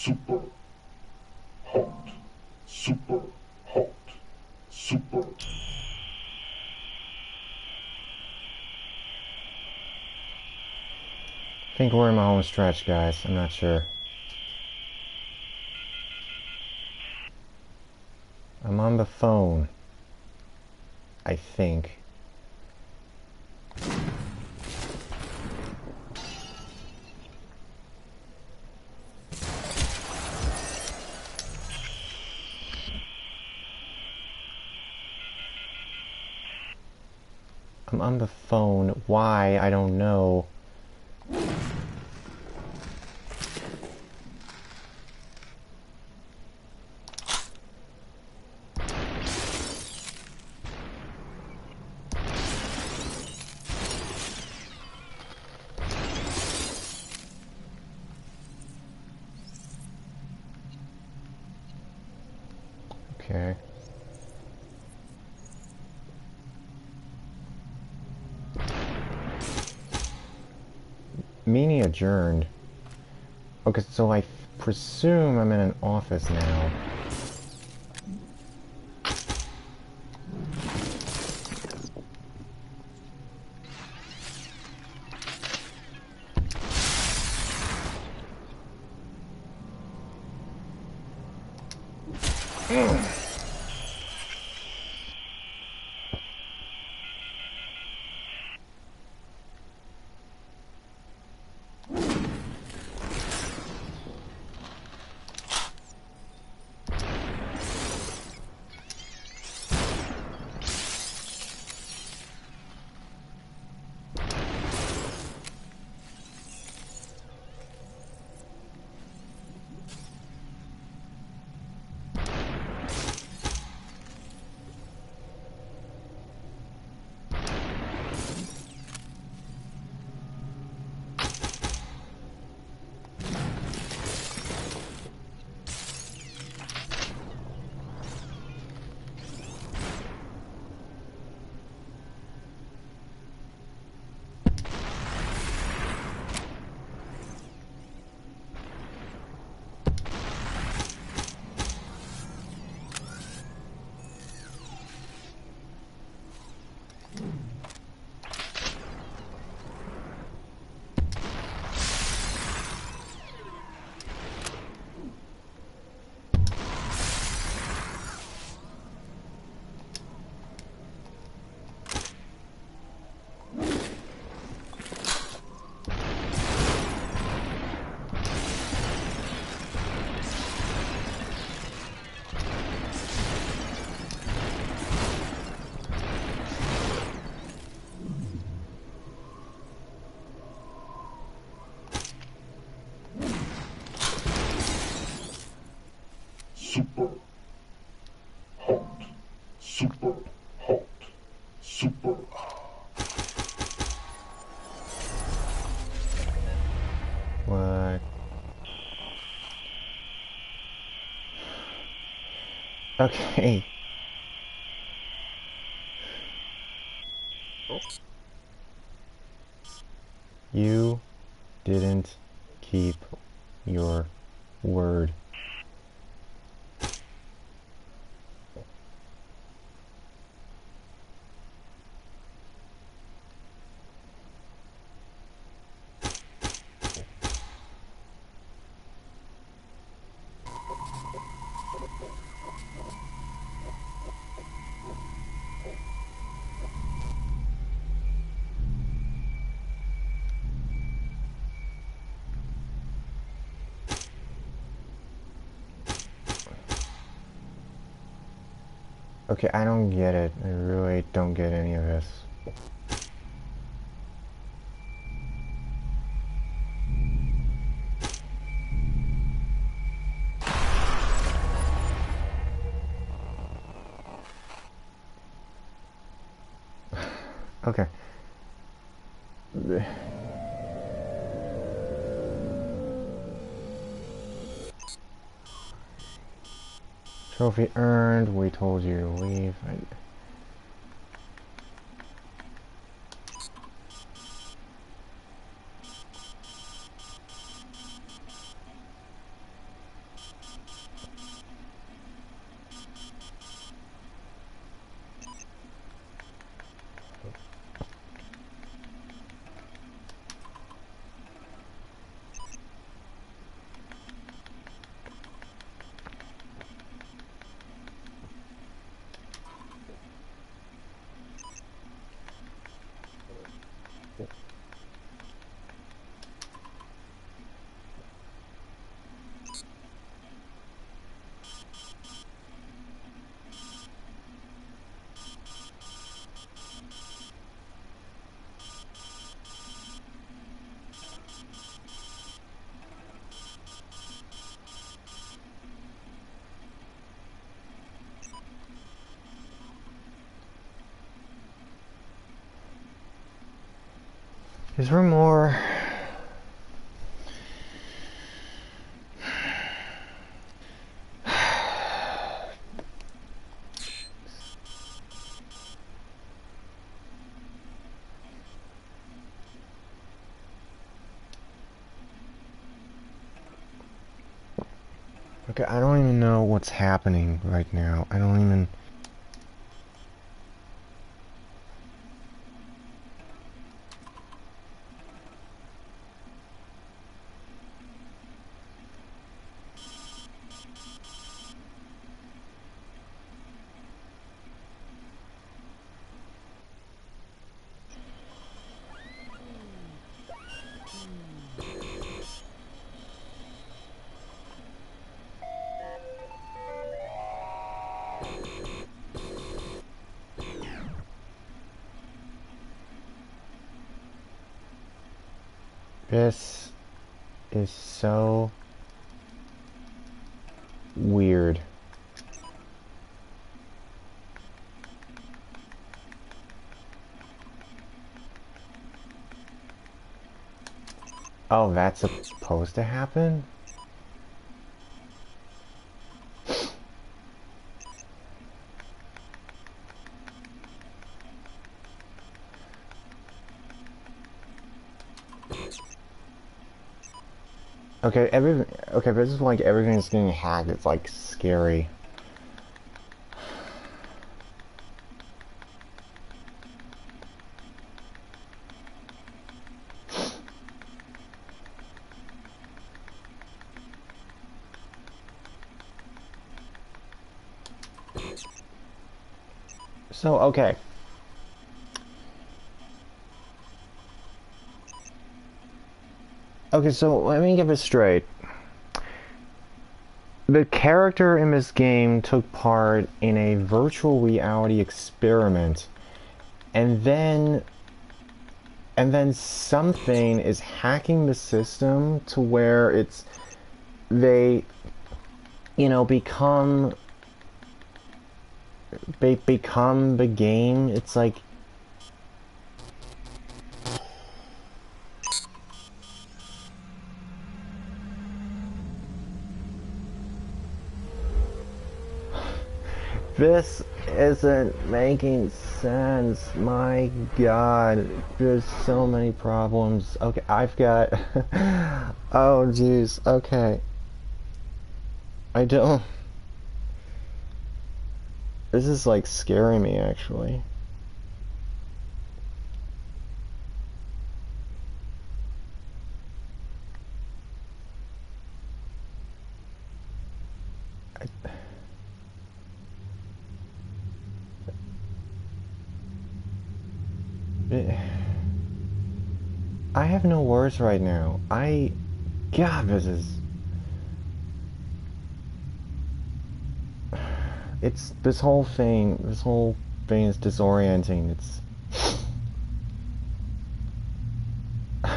super hot, super hot, super. I think we're in my home stretch, guys. I'm not sure. I'm on the phone. I think. Adjourned. Okay, so I presume I'm in an office now. Okay. You didn't keep your word. Okay, I don't get it. I really don't get any of this. Okay. Trophy earned. We told you to leave. Is there more? Okay, I don't even know what's happening right now. I don't even... that's supposed to happen? Okay, every okay, but this is like everything's getting hacked. It's like scary. So, okay. Okay, so let me get this straight. The character in this game took part in a virtual reality experiment, and then and then something is hacking the system to where it's they you know become they become the game it's like This isn't making sense. My god. There's so many problems. Okay, I've got... oh, jeez. Okay. I don't... This is like scaring me, actually. I have no words right now. I... God, this is... It's... This whole thing... This whole thing is disorienting. It's...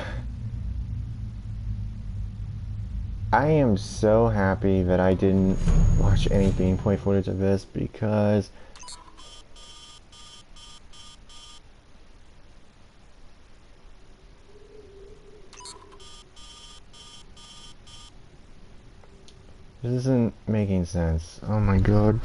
I am so happy that I didn't watch any gameplay footage of this because This isn't making sense. Oh my god.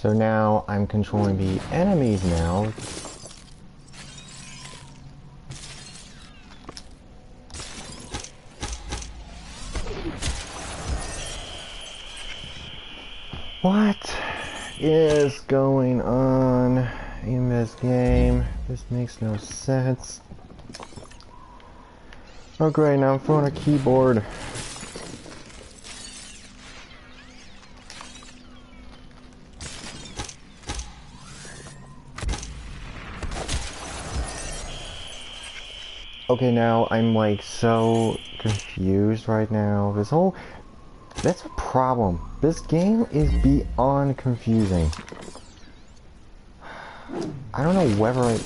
So now I'm controlling the enemies now. What is going on in this game? This makes no sense. Oh great, now I'm throwing a keyboard. Okay, now I'm like so confused right now. This whole that's a problem. This game is beyond confusing. I don't know whether it,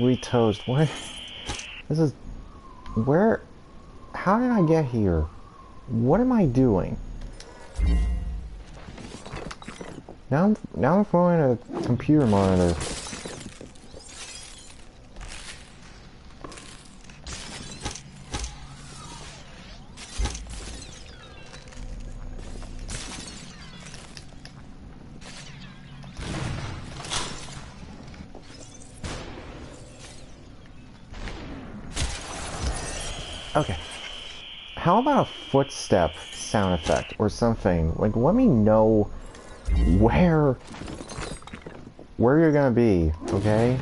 wheat toast. What? This is... Where... How did I get here? What am I doing? Now I'm, now I'm throwing a computer monitor. Footstep sound effect or something? Like, let me know where where you're gonna be, okay?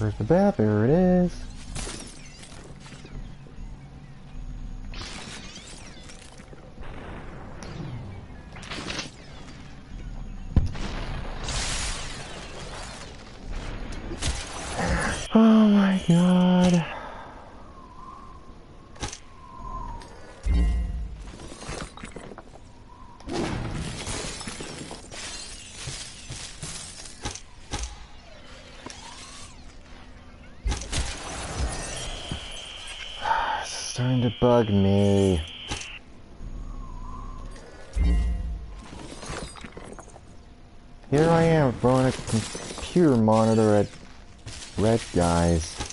Where's the bat? There it is. Monitor at red guys.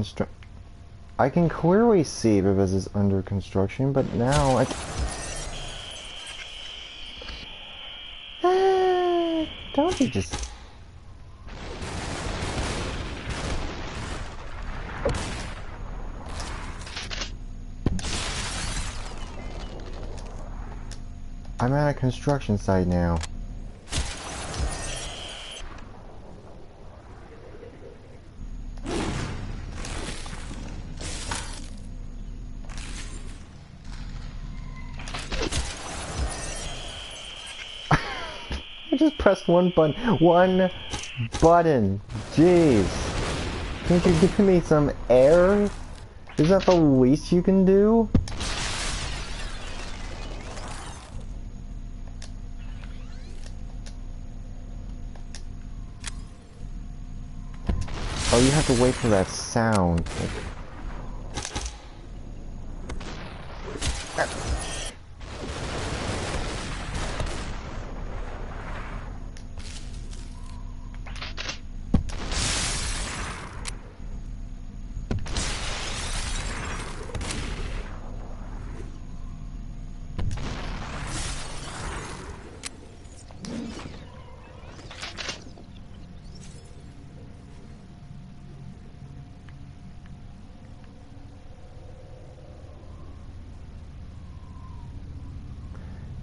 Construct. I can clearly see because it's under construction, but now I. Don't you just. I'm at a construction site now. One button. One button. Jeez. Can't you give me some air? Is that the least you can do? Oh, you have to wait for that sound.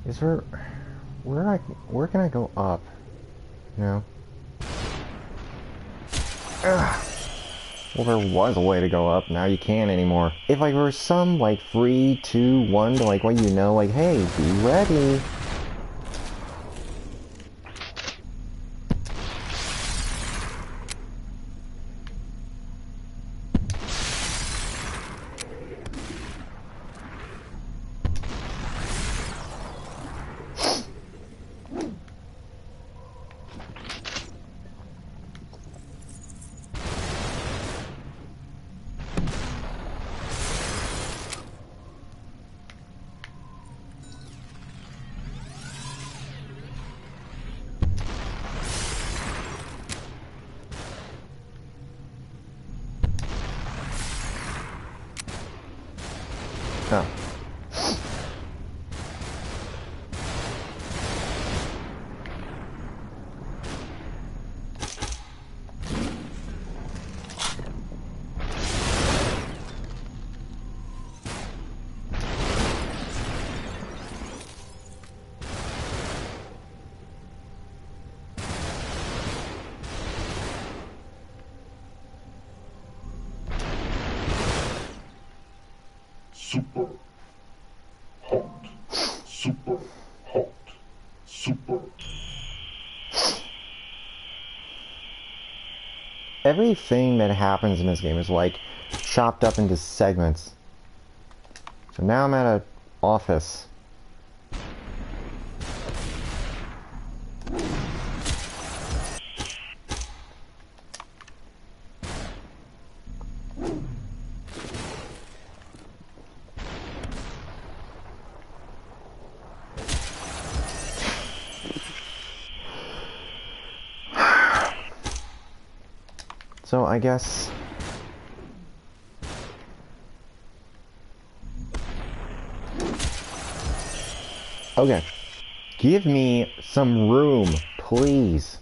Is there... Where I... Where can I go up? No. Ugh. There was a way to go up. Now you can't anymore. If like there was some like three, two, one to like let you know, like, hey, be ready. Oh. super hot, super hot, super Everything that happens in this game is like chopped up into segments. So now I'm at a office. So I guess Okay. Give me some room, please.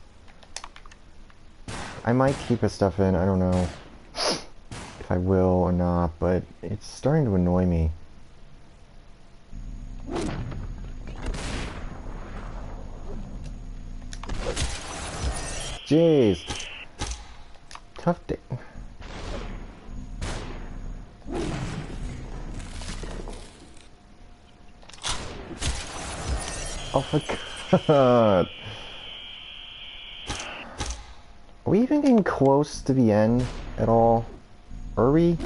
I might keep his stuff in, I don't know if I will or not, but it's starting to annoy me. Jeez. Tough day. Oh, my God. Are we even getting close to the end at all? Are we?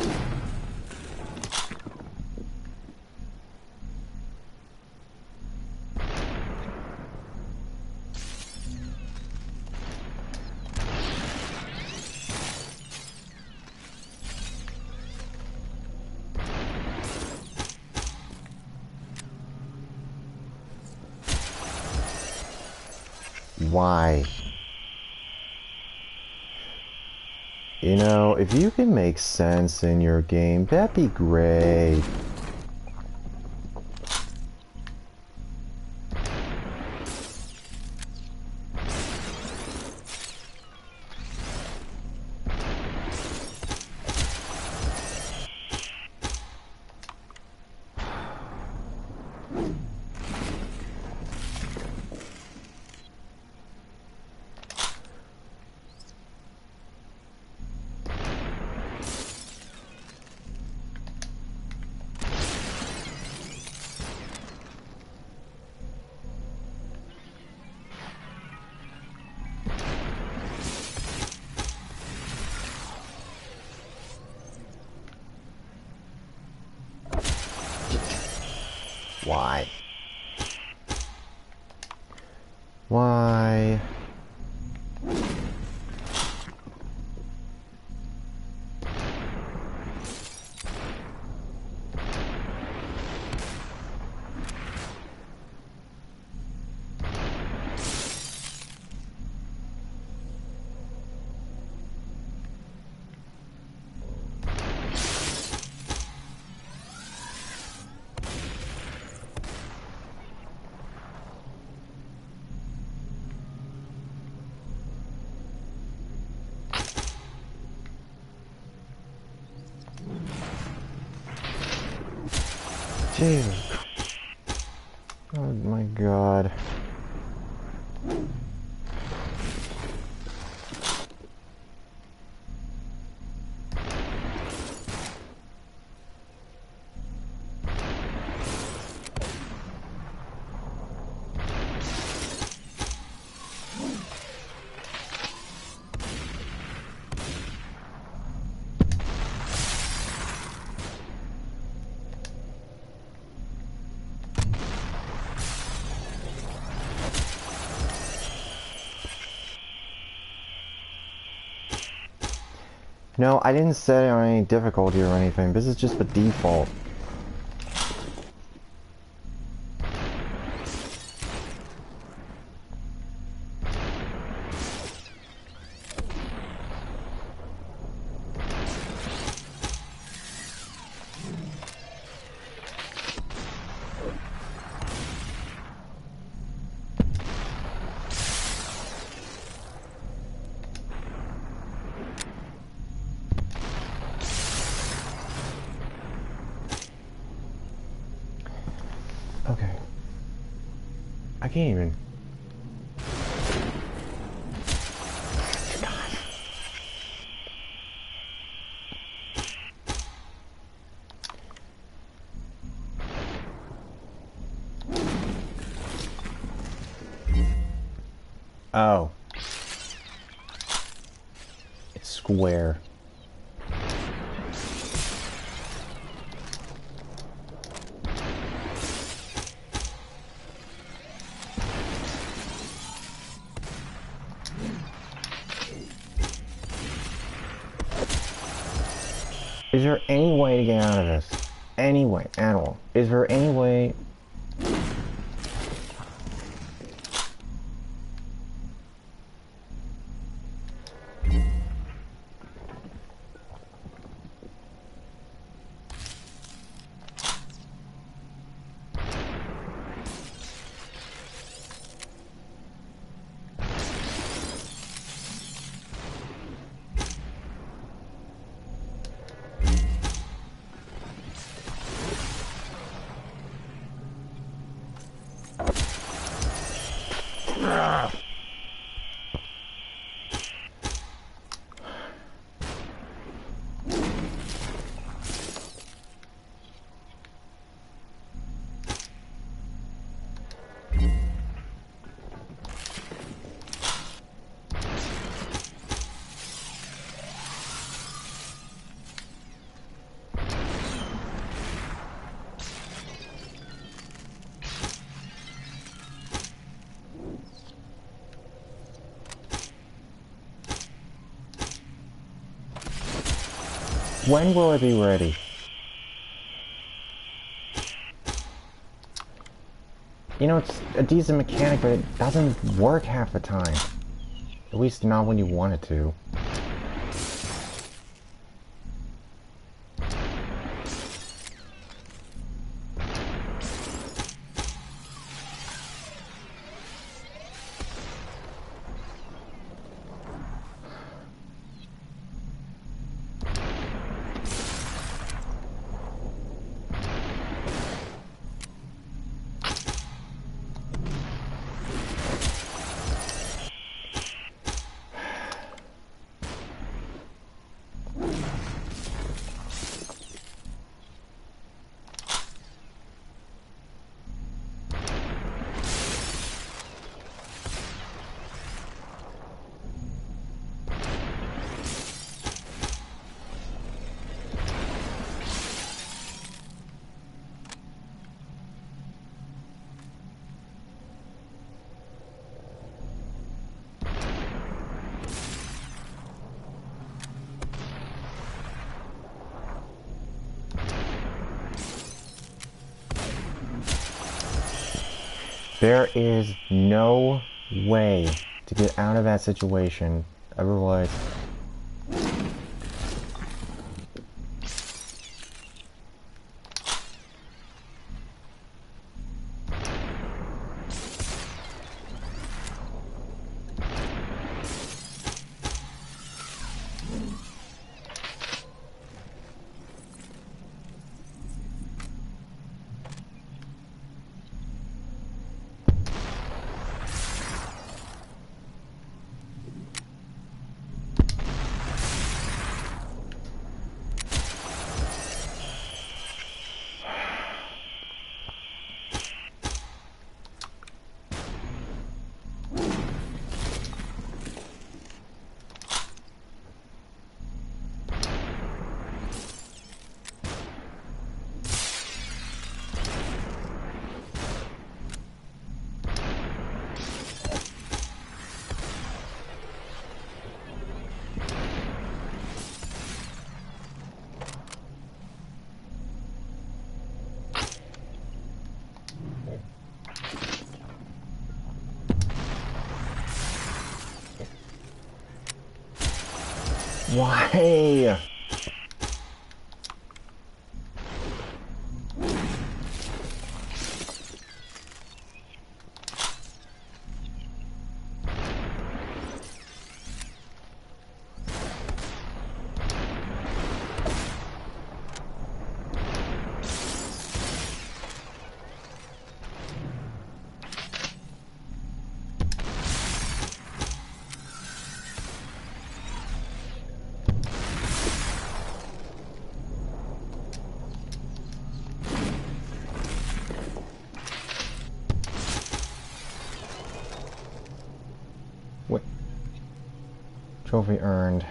Why? You know, if you can make sense in your game, that'd be great. No, I didn't set it on any difficulty or anything. This is just the default. When will it be ready? You know, it's a decent mechanic, but it doesn't work half the time. At least not when you want it to. There is no way to get out of that situation. Otherwise, Trophy earned.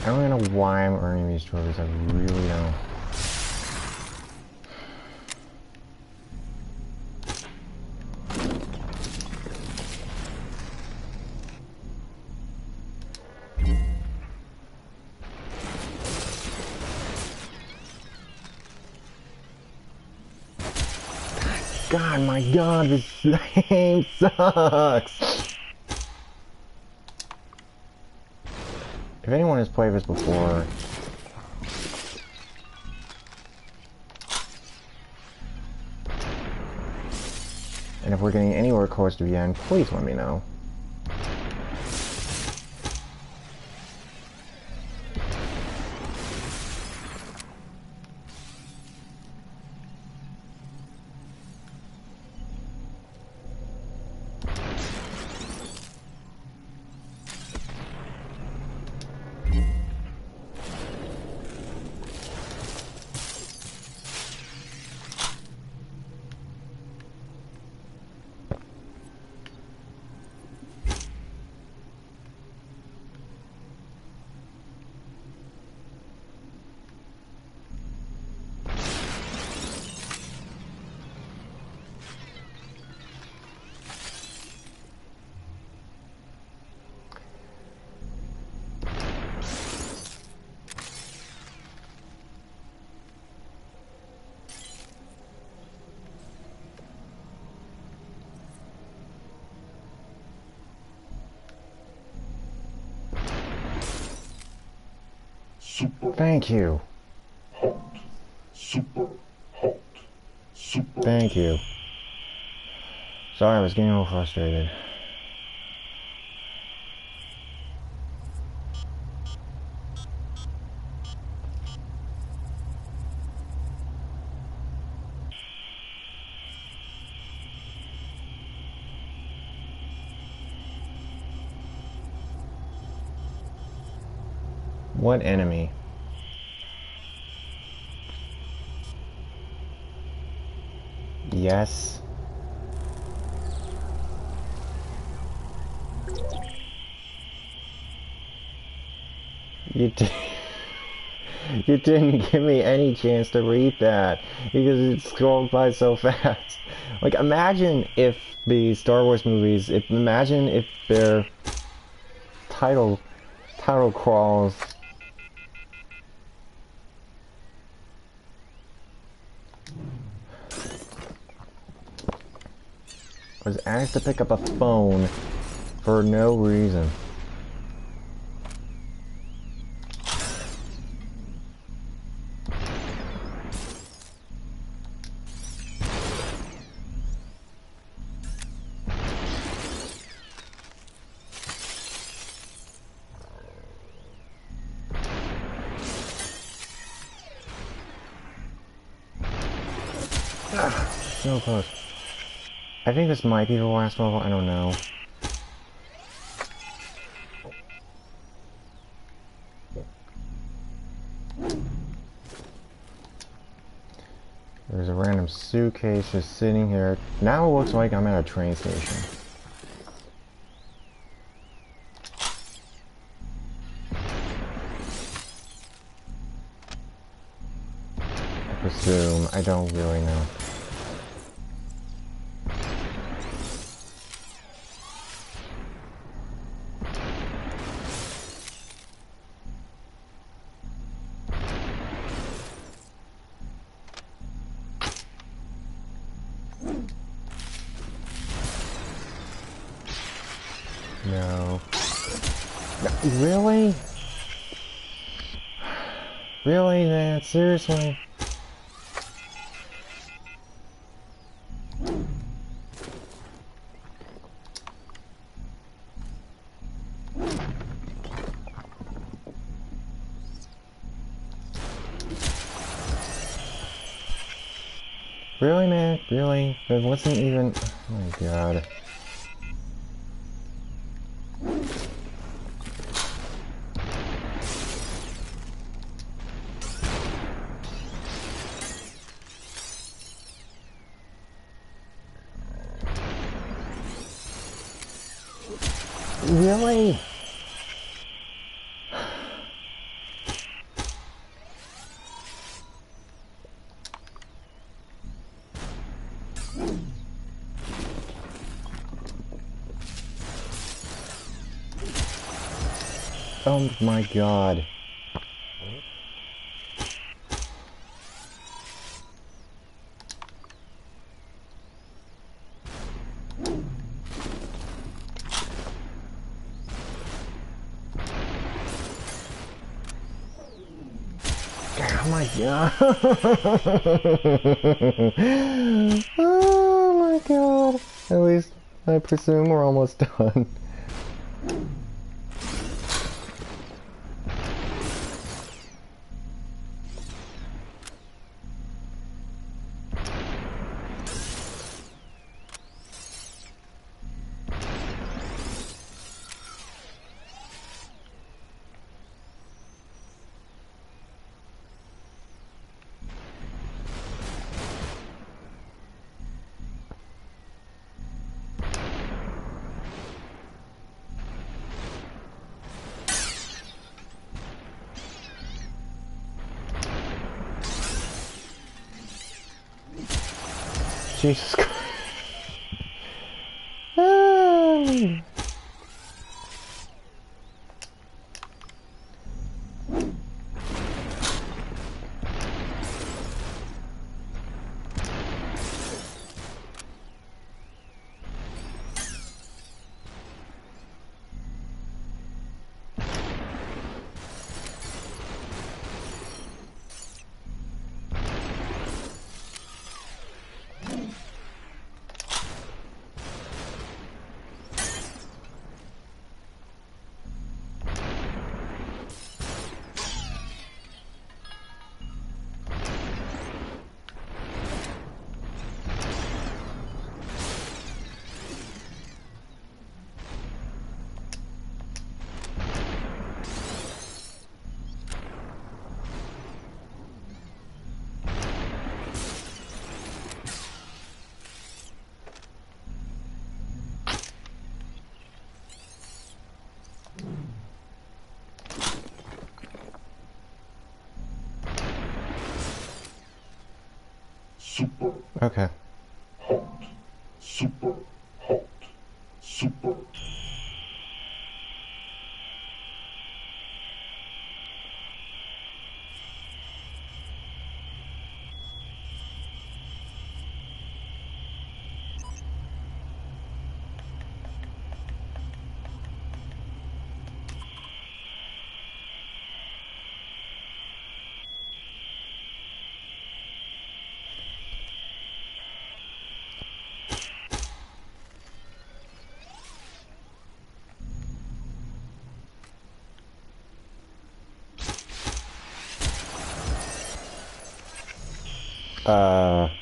I don't even know why I'm earning these trophies. I really don't. God, my God, this game sucks. If anyone has played this before, and if we're getting anywhere close to the end, please let me know. Super Thank you. hot, super hot, super Thank you. Sorry, I was getting a little frustrated. What enemy? Yes. You did. You didn't give me any chance to read that because it scrolled by so fast. Like, imagine if the Star Wars movies, if imagine if their title title crawls was asked to pick up a phone for no reason. This might be the last level, I don't know. There's a random suitcase just sitting here. Now it looks like I'm at a train station. I presume. I don't really know. My god. Oh my god. oh my god. At least I presume we're almost done. Jesus Christ. Uh.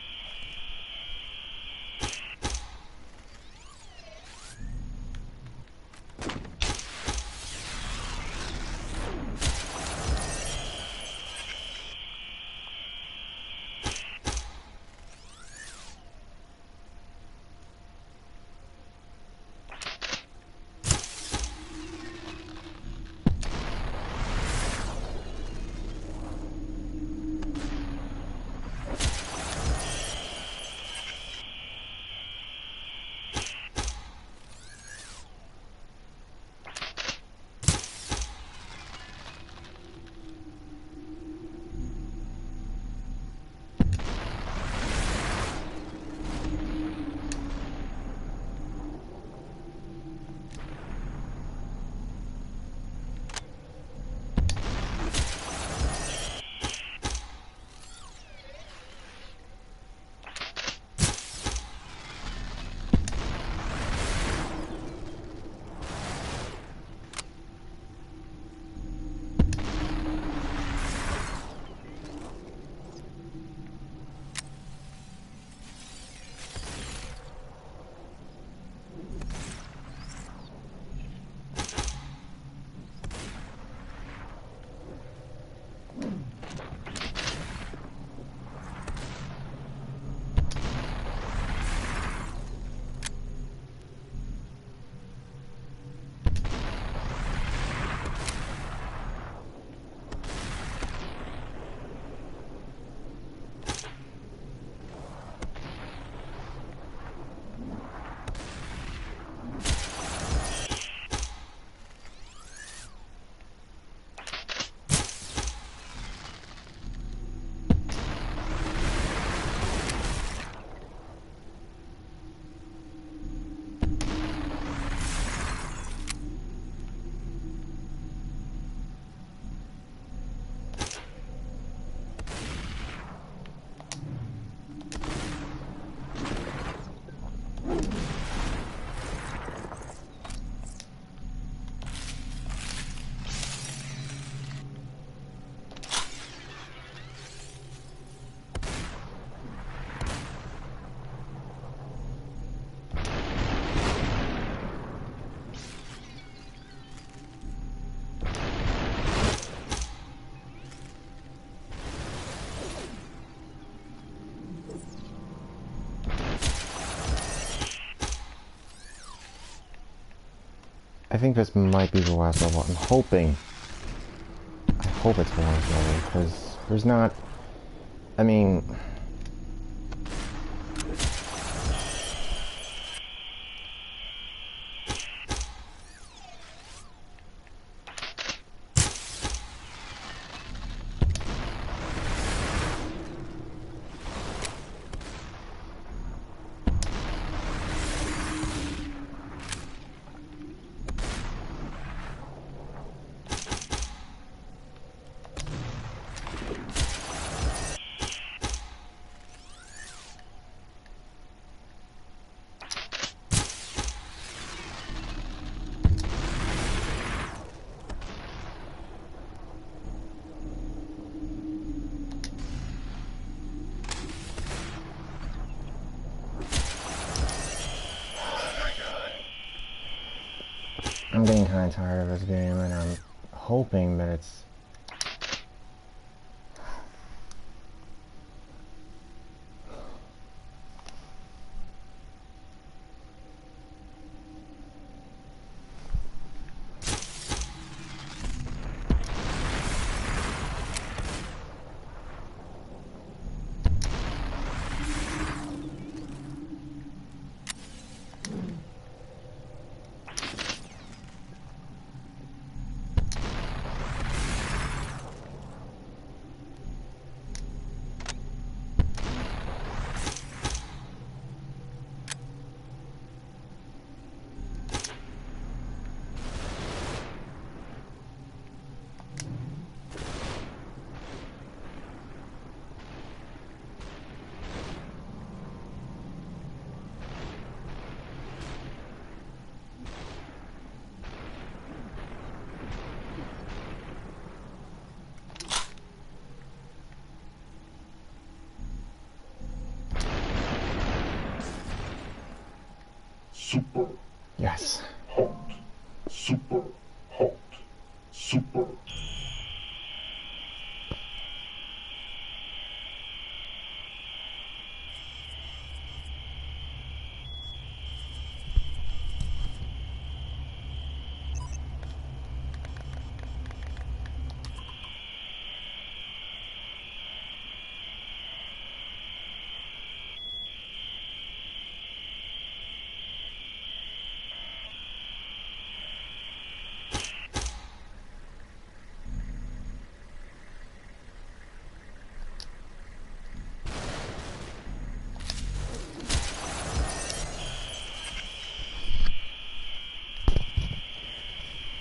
I think this might be the last level. I'm hoping. I hope it's the last level, because there's not... I mean... Of tired of this game, and I'm hoping that it's...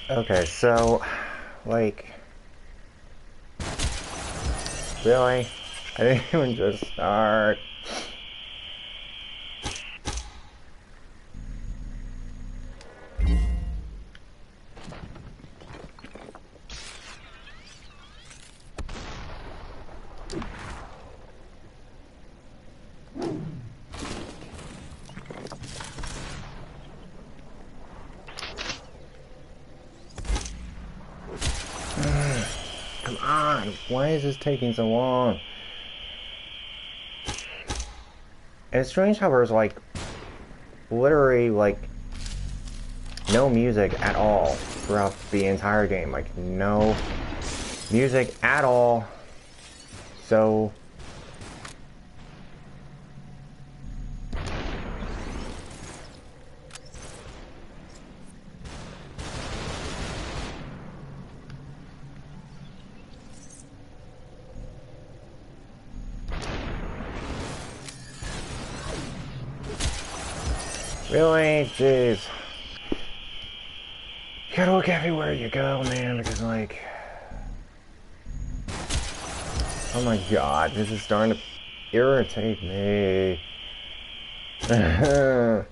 Okay, so, like, really? I didn't even just start. Taking so long? And it's strange how there's like literally like no music at all throughout the entire game. Like no music at all. So Really? Jeez. You gotta look everywhere you go, man, because, like... Oh my god, this is starting to irritate me.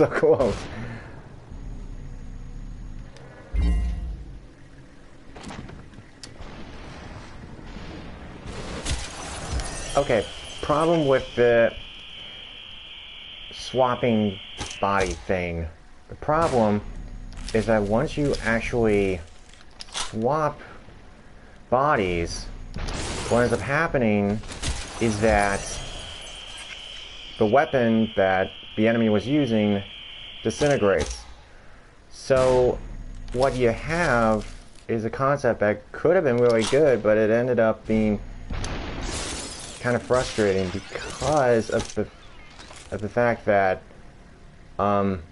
so close. Okay, problem with the swapping body thing. The problem is that once you actually swap bodies, what ends up happening is that the weapon that the enemy was using disintegrates. So what you have is a concept that could have been really good, but it ended up being kind of frustrating because of the of the fact that um,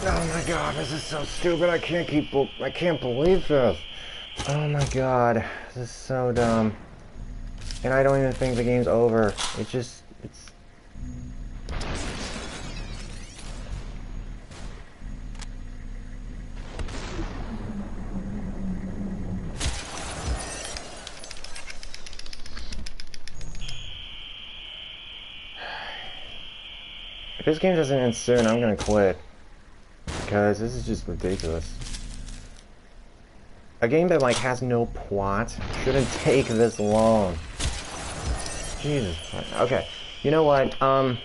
Oh my god, this is so stupid. I can't keep. I can't believe this. Oh my god, this is so dumb. And I don't even think the game's over. It's just. It's. If this game doesn't end soon, I'm gonna quit. Because this is just ridiculous. A game that like has no plot shouldn't take this long. Jesus. Christ. Okay. You know what? Um.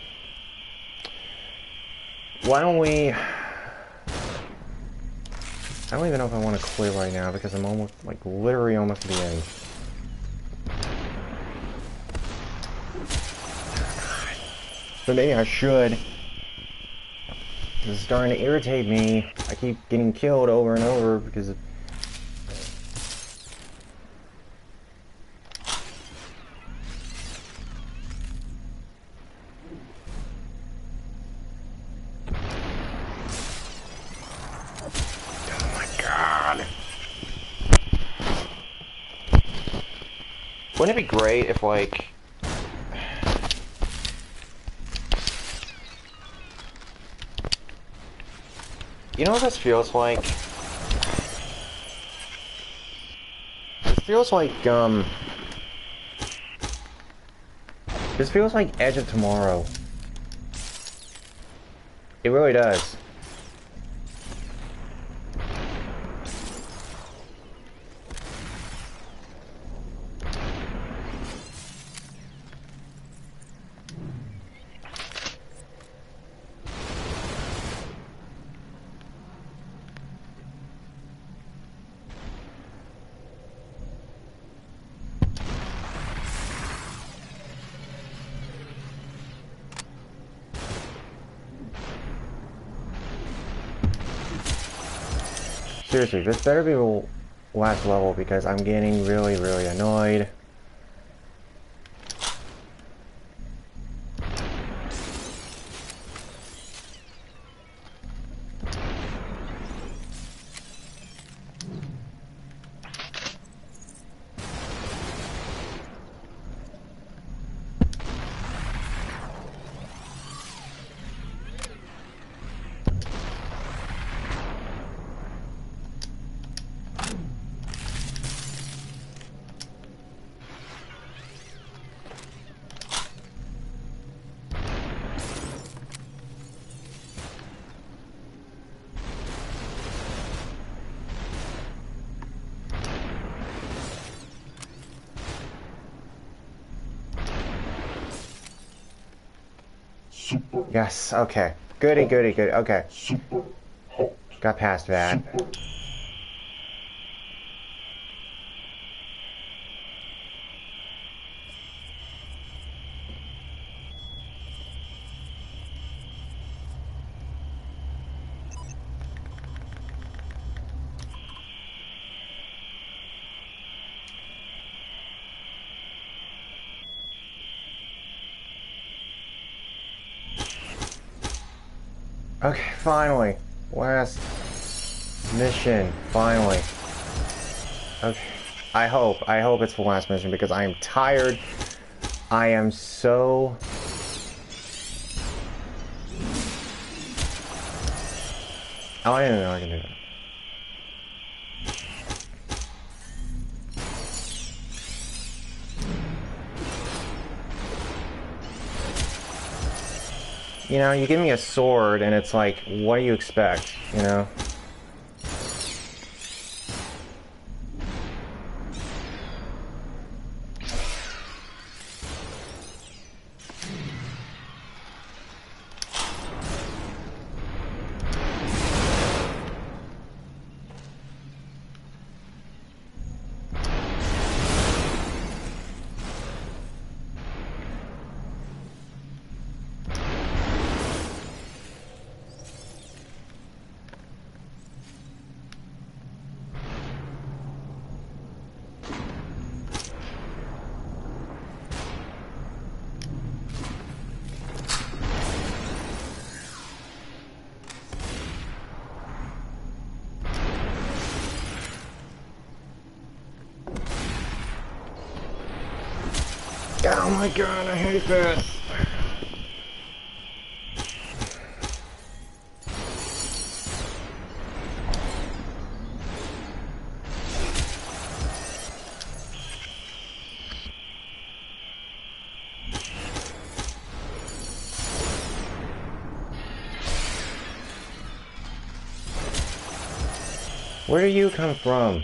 Why don't we? I don't even know if I want to quit right now because I'm almost like literally almost at the end. But maybe I should. This is starting to irritate me. I keep getting killed over and over because of... Oh my god. Wouldn't it be great if, like, you know what this feels like? This feels like, um... This feels like Edge of Tomorrow. It really does. Seriously, this better be the last level because I'm getting really, really annoyed. Super, Yes, okay. Goody, goody, goody. Okay, got past that. Super, Okay, finally. Last mission, finally. Okay. I hope, I hope it's the last mission because I am tired. I am so... Oh, I didn't know I can do that. You know, you give me a sword and it's like, what do you expect, you know? My god, I hate that. Where do you come from?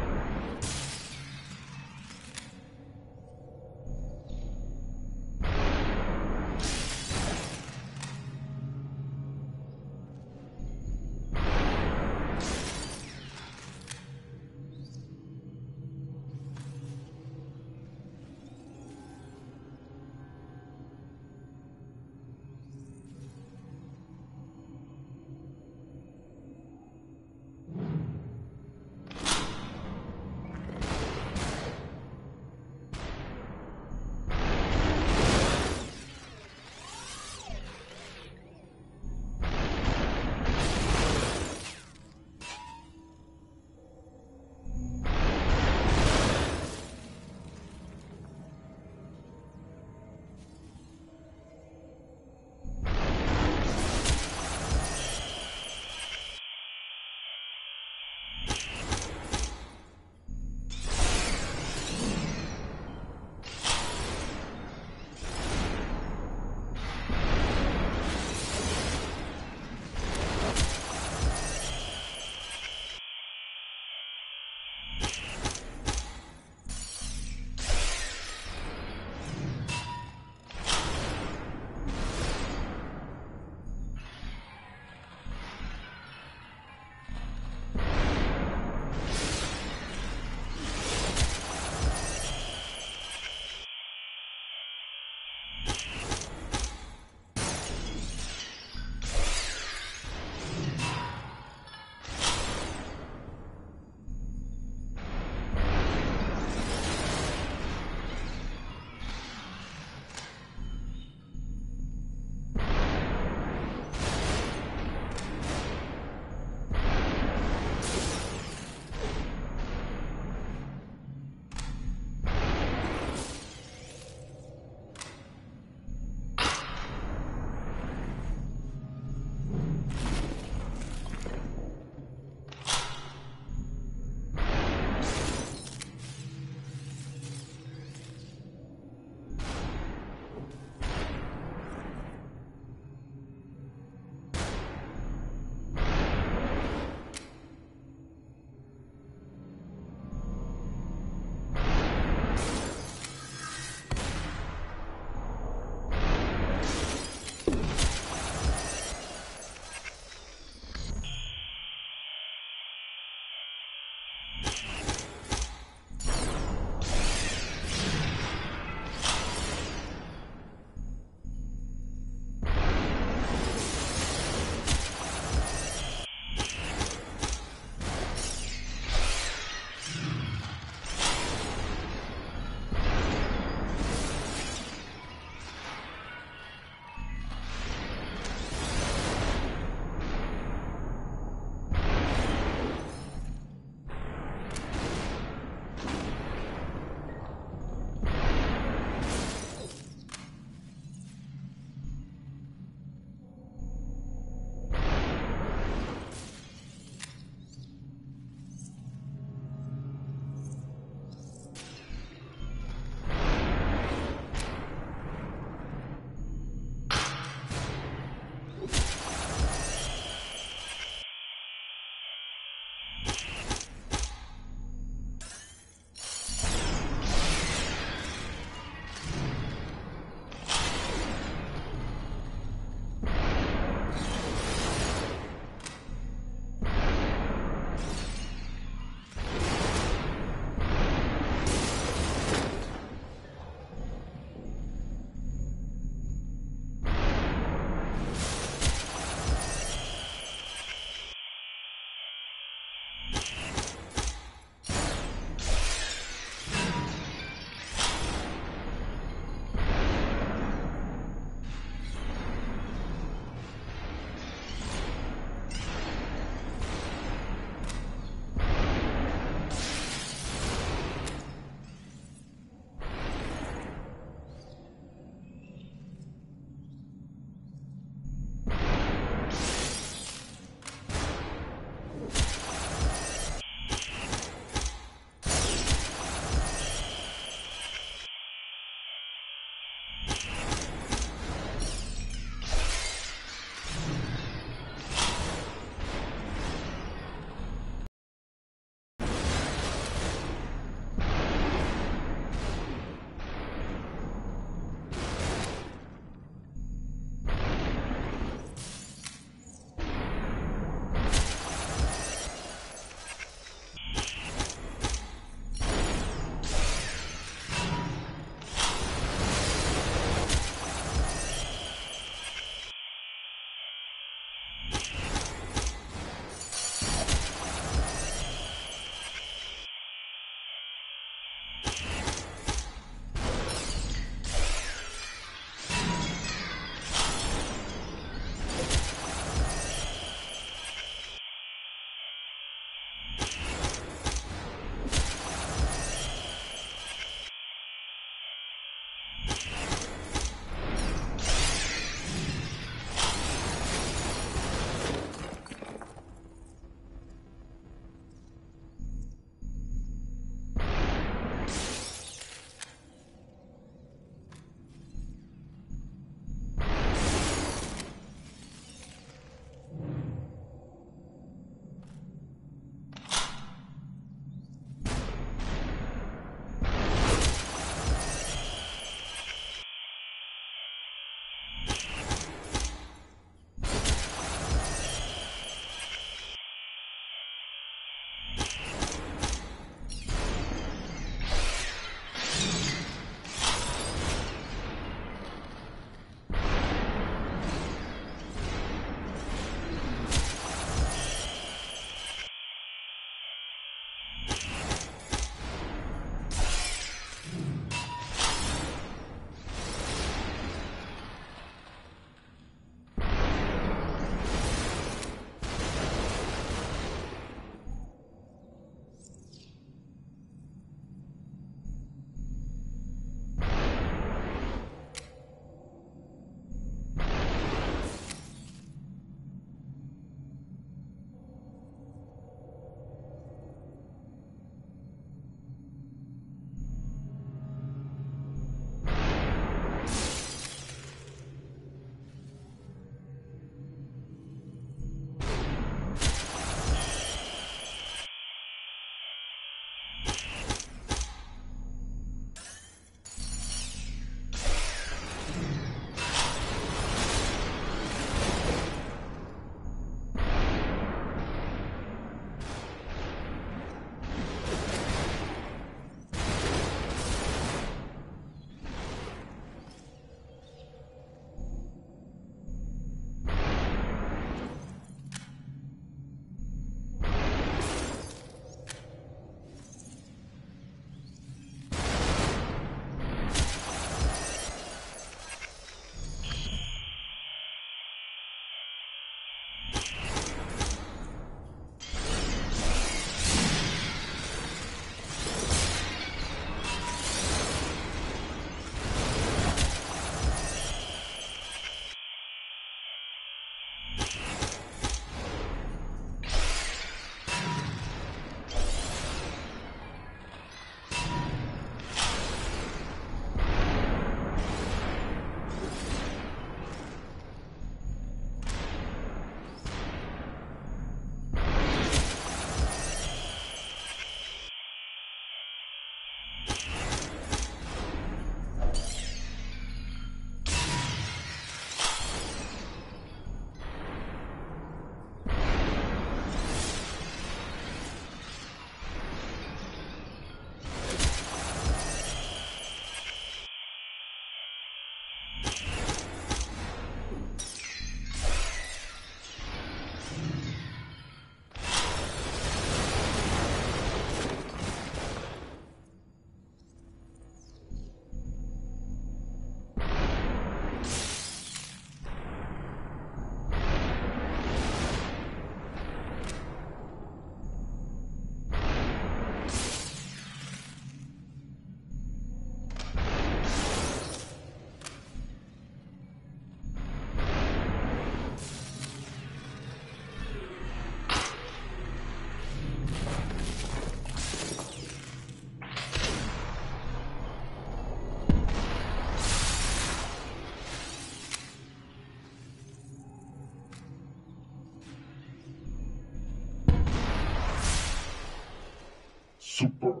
Super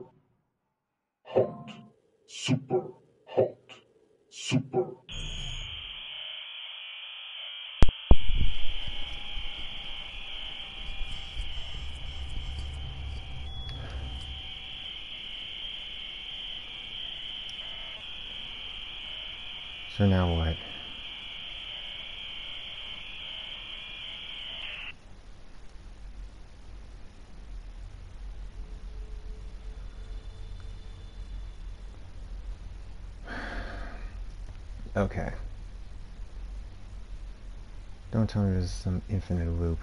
hot, super hot, super. So now what? Okay. Don't tell me this is some infinite loop.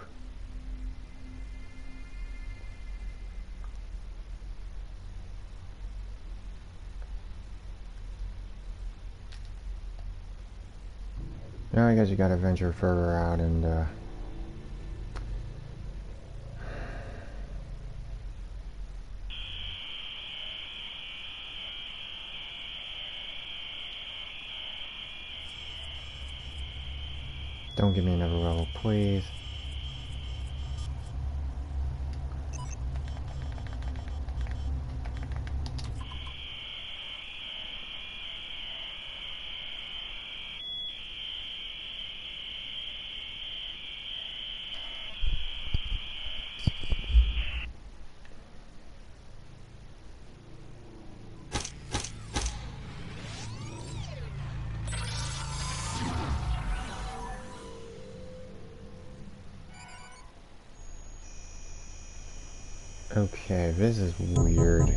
Now I guess you gotta venture further out and uh Don't give me another level, please. This is weird.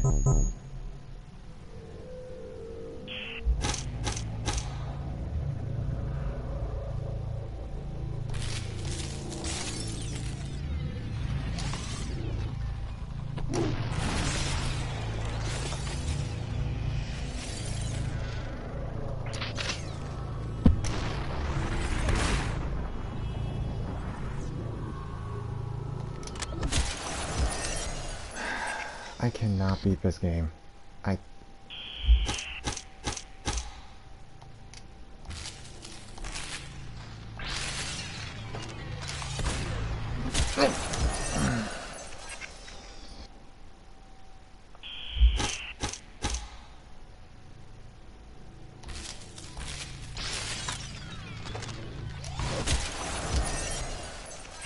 Beat this game. I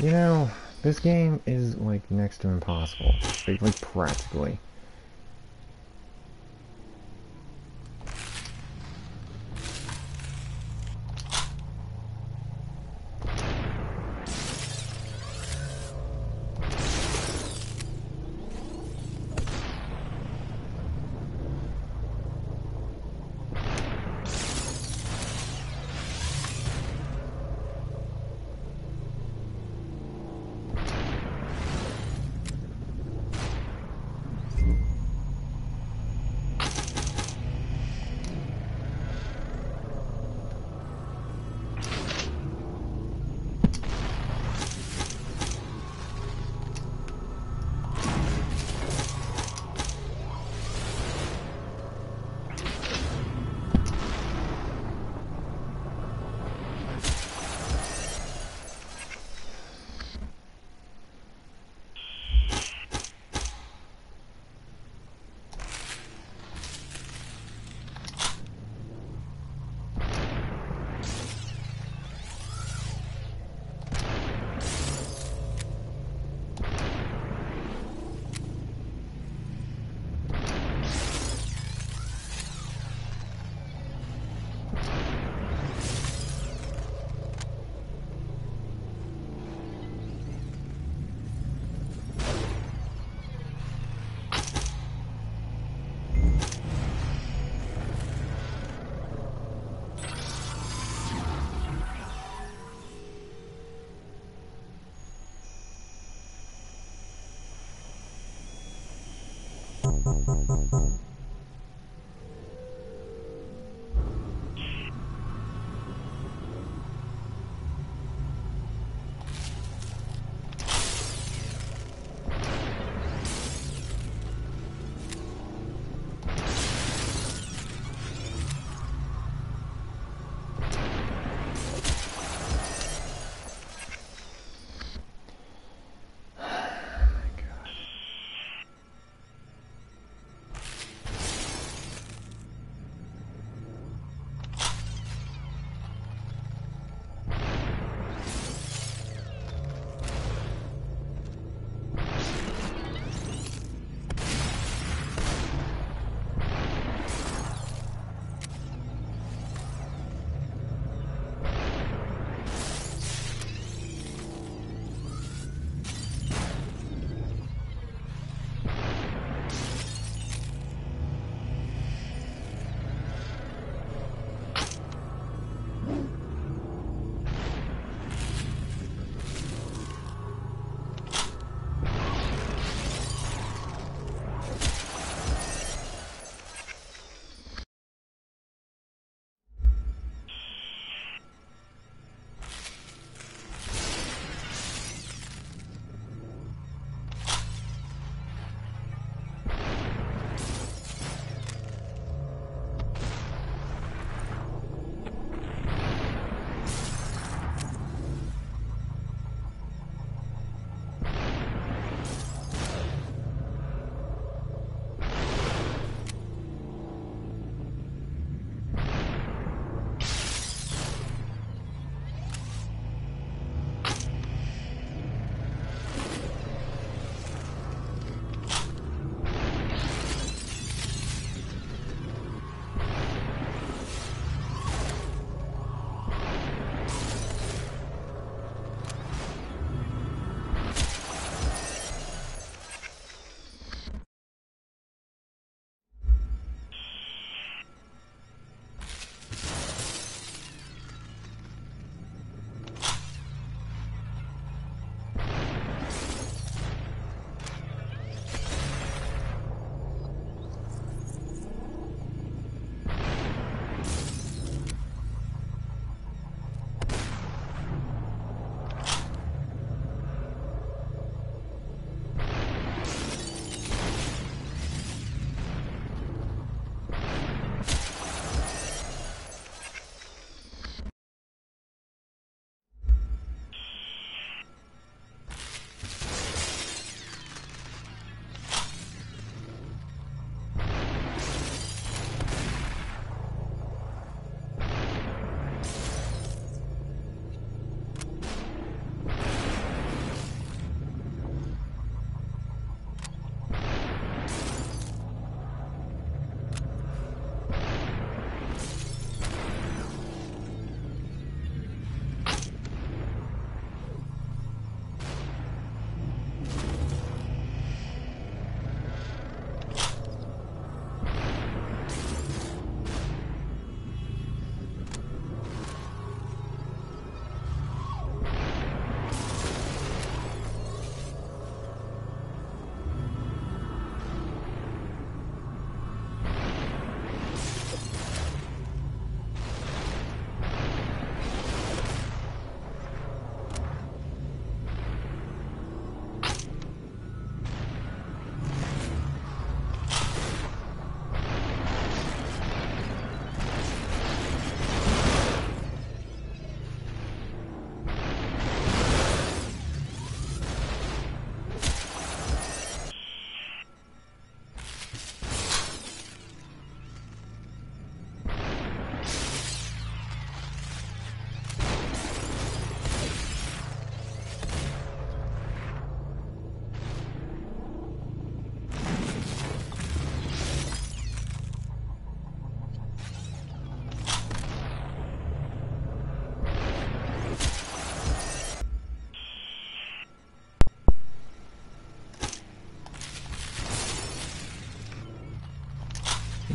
You know, this game is like next to impossible. Like, like practically.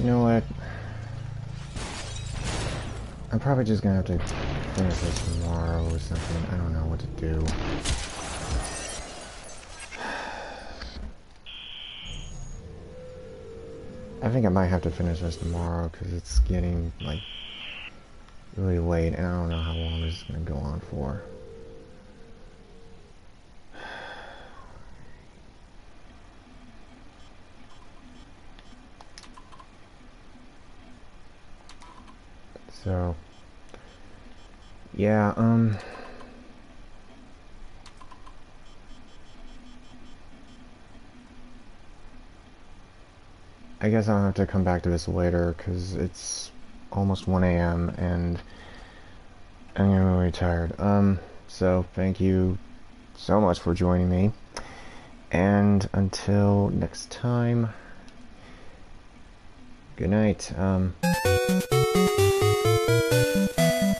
You know what? I'm probably just gonna have to finish this tomorrow or something. I don't know what to do. I think I might have to finish this tomorrow because it's getting like really late and I don't know how long this is to go on for. So, yeah, um... I guess I'll have to come back to this later because it's almost 1 a.m. and I'm getting really tired. Um, so thank you so much for joining me. And until next time, good night. Um, Música